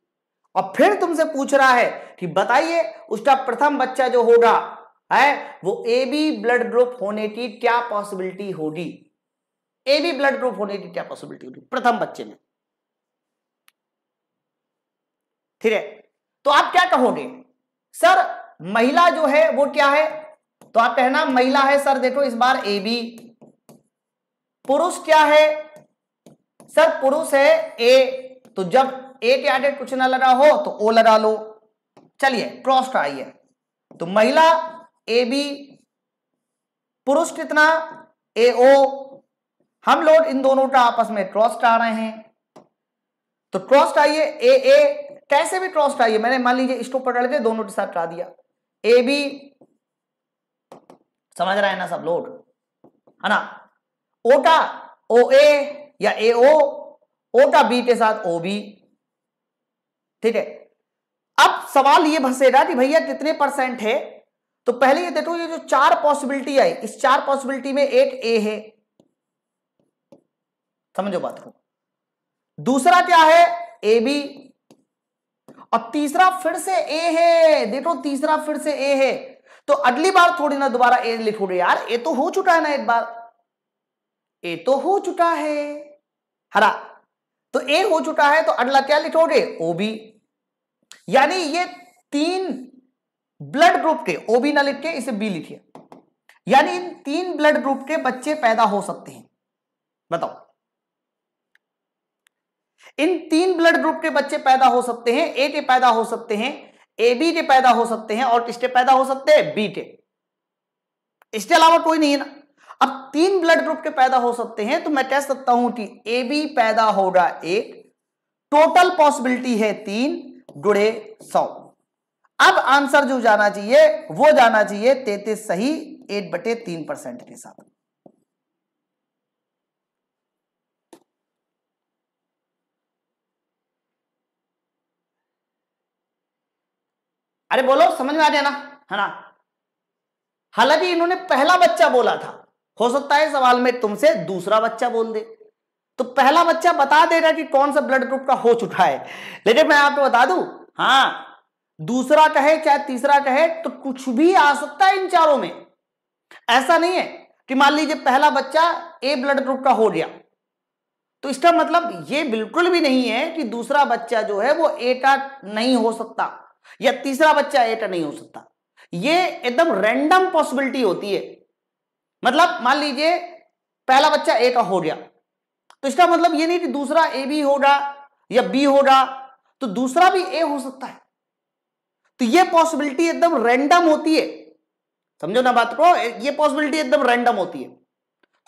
और फिर तुमसे पूछ रहा है कि बताइए, उसका प्रथम बच्चा जो होगा, है, वो ए बी ब्लड ग्रुप होने की क्या पॉसिबिलिटी होगी? ए बी ब्लड ग्रुप होने की क्या पॉसिबिलिटी होगी? प्रथम बच्चे में। ठीक है? तो आप क्या कहोगे? सर, महिला जो है, वो क्या है? तो आप कहना, महिला है, सर, देखो, इस बार ए बी पुरुष क्या है? सर पुरुष है ए तो जब ए के आगे कुछ ना लगा हो तो ओ लगा लो। चलिए क्रॉस आइए तो महिला ए बी पुरुष कितना? ए ओ हम लोग इन दोनों का आपस में क्रॉस आ रहे हैं। तो क्रॉस आइए ए ए कैसे भी क्रॉस आइए मैंने मान लीजिए इसको पकड़ के दोनों के साथ करा दिया। ए बी समझ रहे हैं ना सब लोग? है ना? ओटा ओ ए या ए ओ ओ का बी के साथ ओ बी। ठीक है? अब सवाल ये भसेगा कि भैया कितने परसेंट है? तो पहले ये देखो, ये जो चार पॉसिबिलिटी आई, इस चार पॉसिबिलिटी में एक ए है। समझो बात को। दूसरा क्या है? ए बी और तीसरा फिर से ए है। देखो, तीसरा फिर से ए है। तो अगली बार थोड़ी ना दोबारा ए लिखोगे, यार ए तो हो चुका है ना एक बार। ए तो हो चुका है। हरा। तो ए हो चुका है तो अगला क्या लिखोगे? ओ बी यानी ये तीन ब्लड ग्रुप के ओ बी ना लिख के, इसे बी लिखिए। यानी इन तीन ब्लड ग्रुप के बच्चे पैदा हो सकते हैं। बताओ। इन तीन ब्लड ग्रुप के बच्चे पैदा हो सकते हैं ए के पैदा हो सकते हैं ए बी के पैदा हो सकते हैं, और किसके पैदा हो सकते हैं? बी के। इसके अलावा कोई नहीं है ना। अब तीन ब्लड ग्रुप के पैदा हो सकते हैं तो मैं कह सकता हूँ कि ए बी पैदा होगा एक टोटल पॉसिबिलिटी है तीन गुड़े सौ। अब आंसर जो जाना चाहिए, वो जाना चाहिए तैतीस सही एट बटे तीन परसेंट के साथ। अरे बोलो, समझ में आ गया ना? है ना? हालाँकि इन्होंने पहला बच्चा बोला था। हो सकता है सवाल में तुमसे दूसरा बच्चा बोल दे। तो पहला बच्चा बता देगा कि कौन सा ब्लड ग्रुप का हो चुका है लेकिन मैं आपको बता दू हाँ। दूसरा कहे चाहे तीसरा कहे तो कुछ भी आ सकता है इन चारों में। ऐसा नहीं है कि मान लीजिए पहला बच्चा ए ब्लड ग्रुप का हो गया। तो इसका मतलब ये बिल्कुल भी नहीं है कि दूसरा बच्चा जो है वो ए का नहीं हो सकता या तीसरा बच्चा ए का नहीं हो सकता। ये एकदम रैंडम पॉसिबिलिटी होती है। मतलब मान लीजिए पहला बच्चा ए का हो गया। तो इसका मतलब ये नहीं कि दूसरा ए भी होगा या बी होगा तो दूसरा भी ए हो सकता है। तो ये पॉसिबिलिटी एकदम रैंडम होती है। समझो ना बात को, ये पॉसिबिलिटी एकदम रैंडम होती है।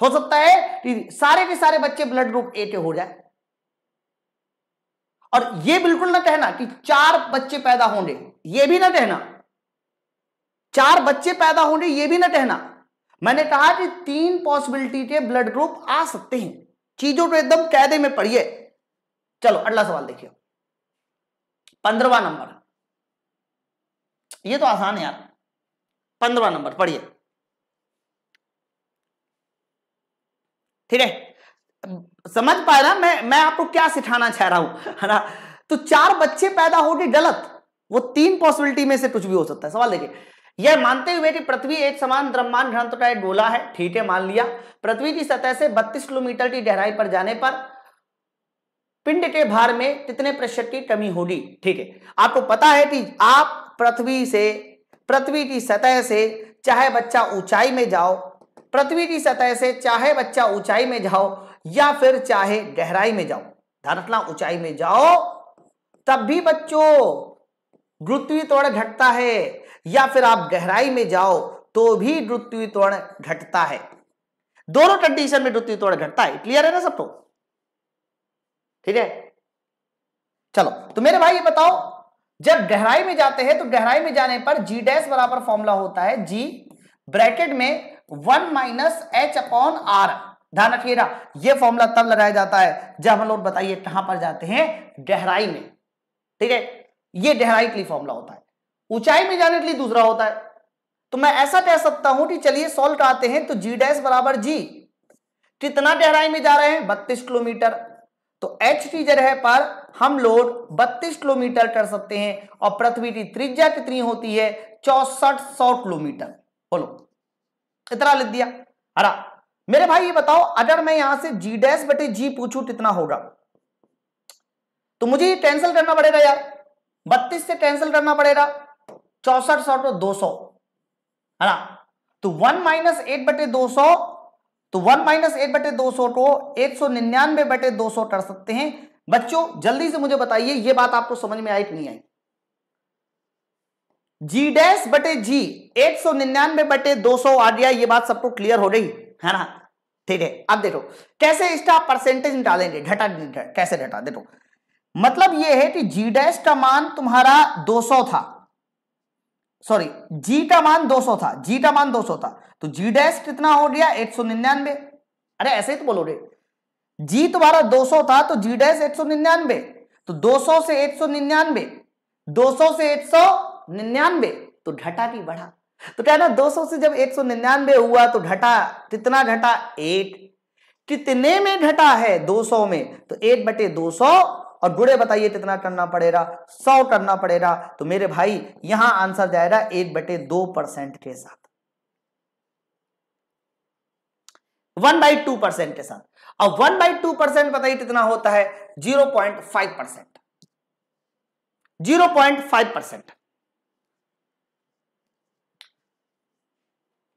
हो सकता है कि सारे के सारे बच्चे ब्लड ग्रुप ए के हो जाए। और ये बिल्कुल ना कहना कि चार बच्चे पैदा होंगे, ये भी ना कहना। चार बच्चे पैदा होंगे, ये भी ना कहना। मैंने कहा कि तीन पॉसिबिलिटी के ब्लड ग्रुप आ सकते हैं। चीज़ों को एकदम कैदे में पढ़िए। चलो, अगला सवाल देखिए। पंद्रवा नंबर। ये तो आसान है यार। पंद्रवा नंबर, पढ़िए। ठीक है? समझ पाए ना? मैं मैं आपको क्या सिखाना चाह रहा हूँ, है ना? तो चार बच्चे पैदा हो गए गलत। वो तीन पॉसिबिलिटी में से कुछ भी हो सकता है। सवाल देखिए। यह मानते हुए कि पृथ्वी एक समान द्रव्यमान घनत्व का एक गोला है। ठीक है, मान लिया। पृथ्वी की सतह से 32 किलोमीटर की गहराई पर जाने पर पिंड के भार में कितने प्रतिशत की कमी होगी। ठीक है, आपको पता है कि आप पृथ्वी से, पृथ्वी की सतह से चाहे बच्चा ऊंचाई में जाओ, पृथ्वी की सतह से चाहे बच्चा ऊंचाई में जाओ या फिर चाहे गहराई में जाओ, ध्यान ऊंचाई में जाओ, तब भी बच्चों, गुरुत्वीय घटता है। या फिर आप गहराई में जाओ तो भी गुरुत्वीय घटता है। दोनों कंडीशन में गुरुत्वीय घटता है। क्लियर है ना सबको ठीक है? चलो तो मेरे भाई ये बताओ, जब गहराई में जाते हैं तो गहराई में जाने पर जी डैश बराबर फॉर्मूला होता है जी ब्रैकेट में one minus H upon R ध्यान रखिएगा यह फॉर्मूला तब लगाया जाता है, जब हम लोग बताइए कहाँ पर जाते हैं? गहराई में। ठीक है? यह गहराई के लिए फॉर्मूला होता है। ऊंचाई में जाने के लिए दूसरा होता है। तो मैं ऐसा कह सकता हूँ कि चलिए सॉल्व आते हैं तो जी डैश बराबर जी कितना गहराई में जा रहे हैं? बत्तीस किलोमीटर। तो एच टी जगह पर हम लोग 32 किलोमीटर कर सकते हैं और पृथ्वी की त्रिज्या कितनी होती है? चौसठ सौ किलोमीटर। बोलो। इतना लिख दिया। अरा मेरे भाई ये बताओ, अगर मैं यहाँ से जी डैश बटे जी पूछू, कितना होगा? तो मुझे कैंसिल करना पड़ेगा यार। बत्तीस से कैंसिल करना पड़ेगा। चौसठ सौ तो दो सौ, है ना? तो वन माइनस एट बटे दो सौ तो वन माइनस एट बटे दो सौ को एक सौ निन्यानवे बटे दो सौ कर सकते हैं। बच्चों, जल्दी से मुझे बताइए, ये बात आपको समझ में आई कि नहीं आई? जी डैश बटे जी एक सौ निन्यानवे बटे दो सौ आ गया, ये बात सबको क्लियर हो रही है ना? ठीक है, अब देखो, कैसे इसका परसेंटेज निकालेंगे? घटा कैसे घटा? देखो मतलब ये है कि जी डैश का मान तुम्हारा 200 था। सॉरी जी का मान 200 था जी का मान 200 था। तो जी डैश कितना हो गया? एक सौ निन्यानवे। अरे ऐसे ही तो बोलो रे जी तुम्हारा 200 था तो जी डैश एक सौ निन्यानवे। तो 200 से एक सौ निन्यानवे, दो से एक सौ निन्यानवे तो घटा की बढ़ा। तो क्या ना 200 से जब एक सौ निन्यानवे हुआ तो घटा कितना घटा? एट कितने में घटा है 200 में? तो एट बटे दो सौ और बुढ़े बताइए कितना करना पड़ेगा, सौ करना पड़ेगा। तो मेरे भाई, यहाँ आंसर जाएगा एक बटे दो परसेंट के साथ। वन बाई टू परसेंट के साथ। और वन बाई टू परसेंट बताइए कितना होता है zero point five percent. Zero point five percent.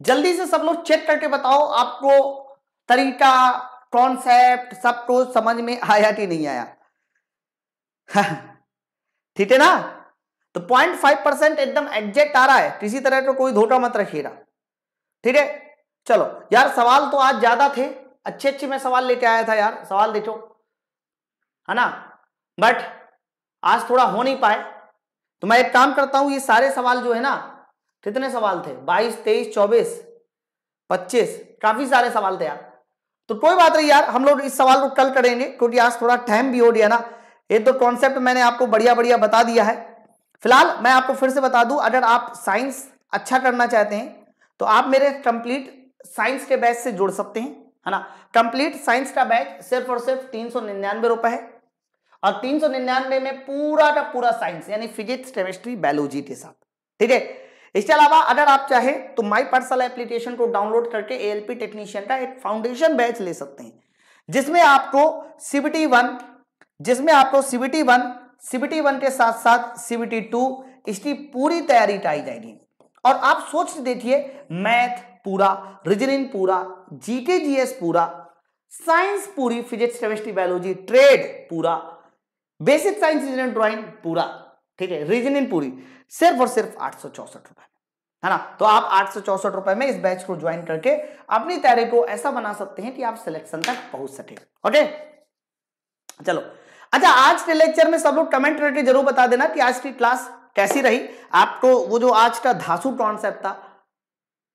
जल्दी से सब लोग चेक करके बताओ, आपको तरीका कॉन्सेप्ट सब तो समझ में आया कि नहीं आया? ठीक है ना? तो पॉइंट फाइव परसेंट एकदम एग्जैक्ट आ रहा है। किसी तरह का कोई धोखा मत रखिएगा। ठीक है? चलो, यार सवाल तो आज ज़्यादा थे। अच्छे अच्छे मैं सवाल लेके आया था यार। सवाल देखो। है ना? बट आज थोड़ा हो नहीं पाए। तो मैं एक काम करता हूँ, ये सारे सवाल जो है ना, कितने सवाल थे? बाईस, तेईस, चौबीस, पच्चीस, काफ़ी सारे सवाल थे यार। तो कोई बात नहीं यार, हम लोग इस सवाल को कल करेंगे, क्योंकि आज थोड़ा टाइम भी हो गया ना। ये तो कॉन्सेप्ट मैंने आपको बढ़िया बढ़िया बता दिया है। फ़िलहाल मैं आपको फिर से बता दूँ, अगर आप साइंस अच्छा करना चाहते हैं तो आप मेरे कंप्लीट साइंस के बैच से जुड़ सकते हैं, है ना? कंप्लीट साइंस का बैच सिर्फ़ और सिर्फ़ तीन सौ निन्यानवे रुपए है। और तीन सौ निन्यानवे में पूरा का पूरा साइंस यानी फिजिक्स केमिस्ट्री बायोलॉजी के साथ, ठीक है? इसके अलावा अगर आप चाहें तो माई पर्सनल एप्लीकेशन को डाउनलोड करके एएलपी टेक्नीशियन का एक फाउंडेशन बैच ले सकते हैं, जिसमें आपको सीबीटी वन जिसमें आपको सीबीटी वन सीबीटी वन के साथ साथ सीबीटी टू इसकी पूरी तैयारी कराई जाएगी। और आप सोच देखिए, मैथ पूरा, रीजनिंग पूरा जीके जीएस पूरा, साइंस पूरी, फिजिक्स, केमिस्ट्री, बायोलॉजी, ट्रेड पूरा, बेसिक साइंस, इंजीनियरिंग ड्राइंग पूरा, ठीक है, रीजनिंग पूरी, सिर्फ़ और सिर्फ़ आठ सौ चौसठ रुपए है ना? तो आप आठ सौ चौसठ रुपए में इस बैच को ज्वाइन करके अपनी तैयारी को ऐसा बना सकते हैं कि आप सिलेक्शन तक पहुँच सके, ओके? चलो अच्छा आज के लेक्चर में सब लोग कमेंट करके ज़रूर बता देना कि आज की क्लास कैसी रही। आपको वो जो आज का धासु कॉन्सेप्ट था,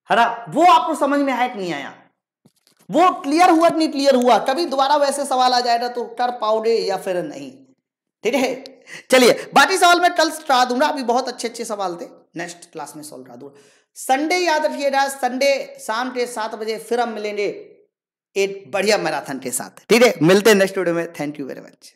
है ना, वो आपको समझ में आया कि नहीं आया? वो क्लियर हुआ कि नहीं क्लियर हुआ? कभी दोबारा वैसे सवाल आ जाएगा तो कर पाओगे या फिर नहीं? ठीक है? चलिए, बाकी सवाल मैं कल करा दूँगा। अभी बहुत अच्छे अच्छे सवाल थे। नेक्स्ट क्लास में सॉल्व करा दूँगा। संडे याद रखिएगा। संडे शाम के सात बजे फिर हम मिलेंगे एक बढ़िया मैराथन के साथ। ठीक है? मिलते हैं नेक्स्ट वीडियो में। Thank you very much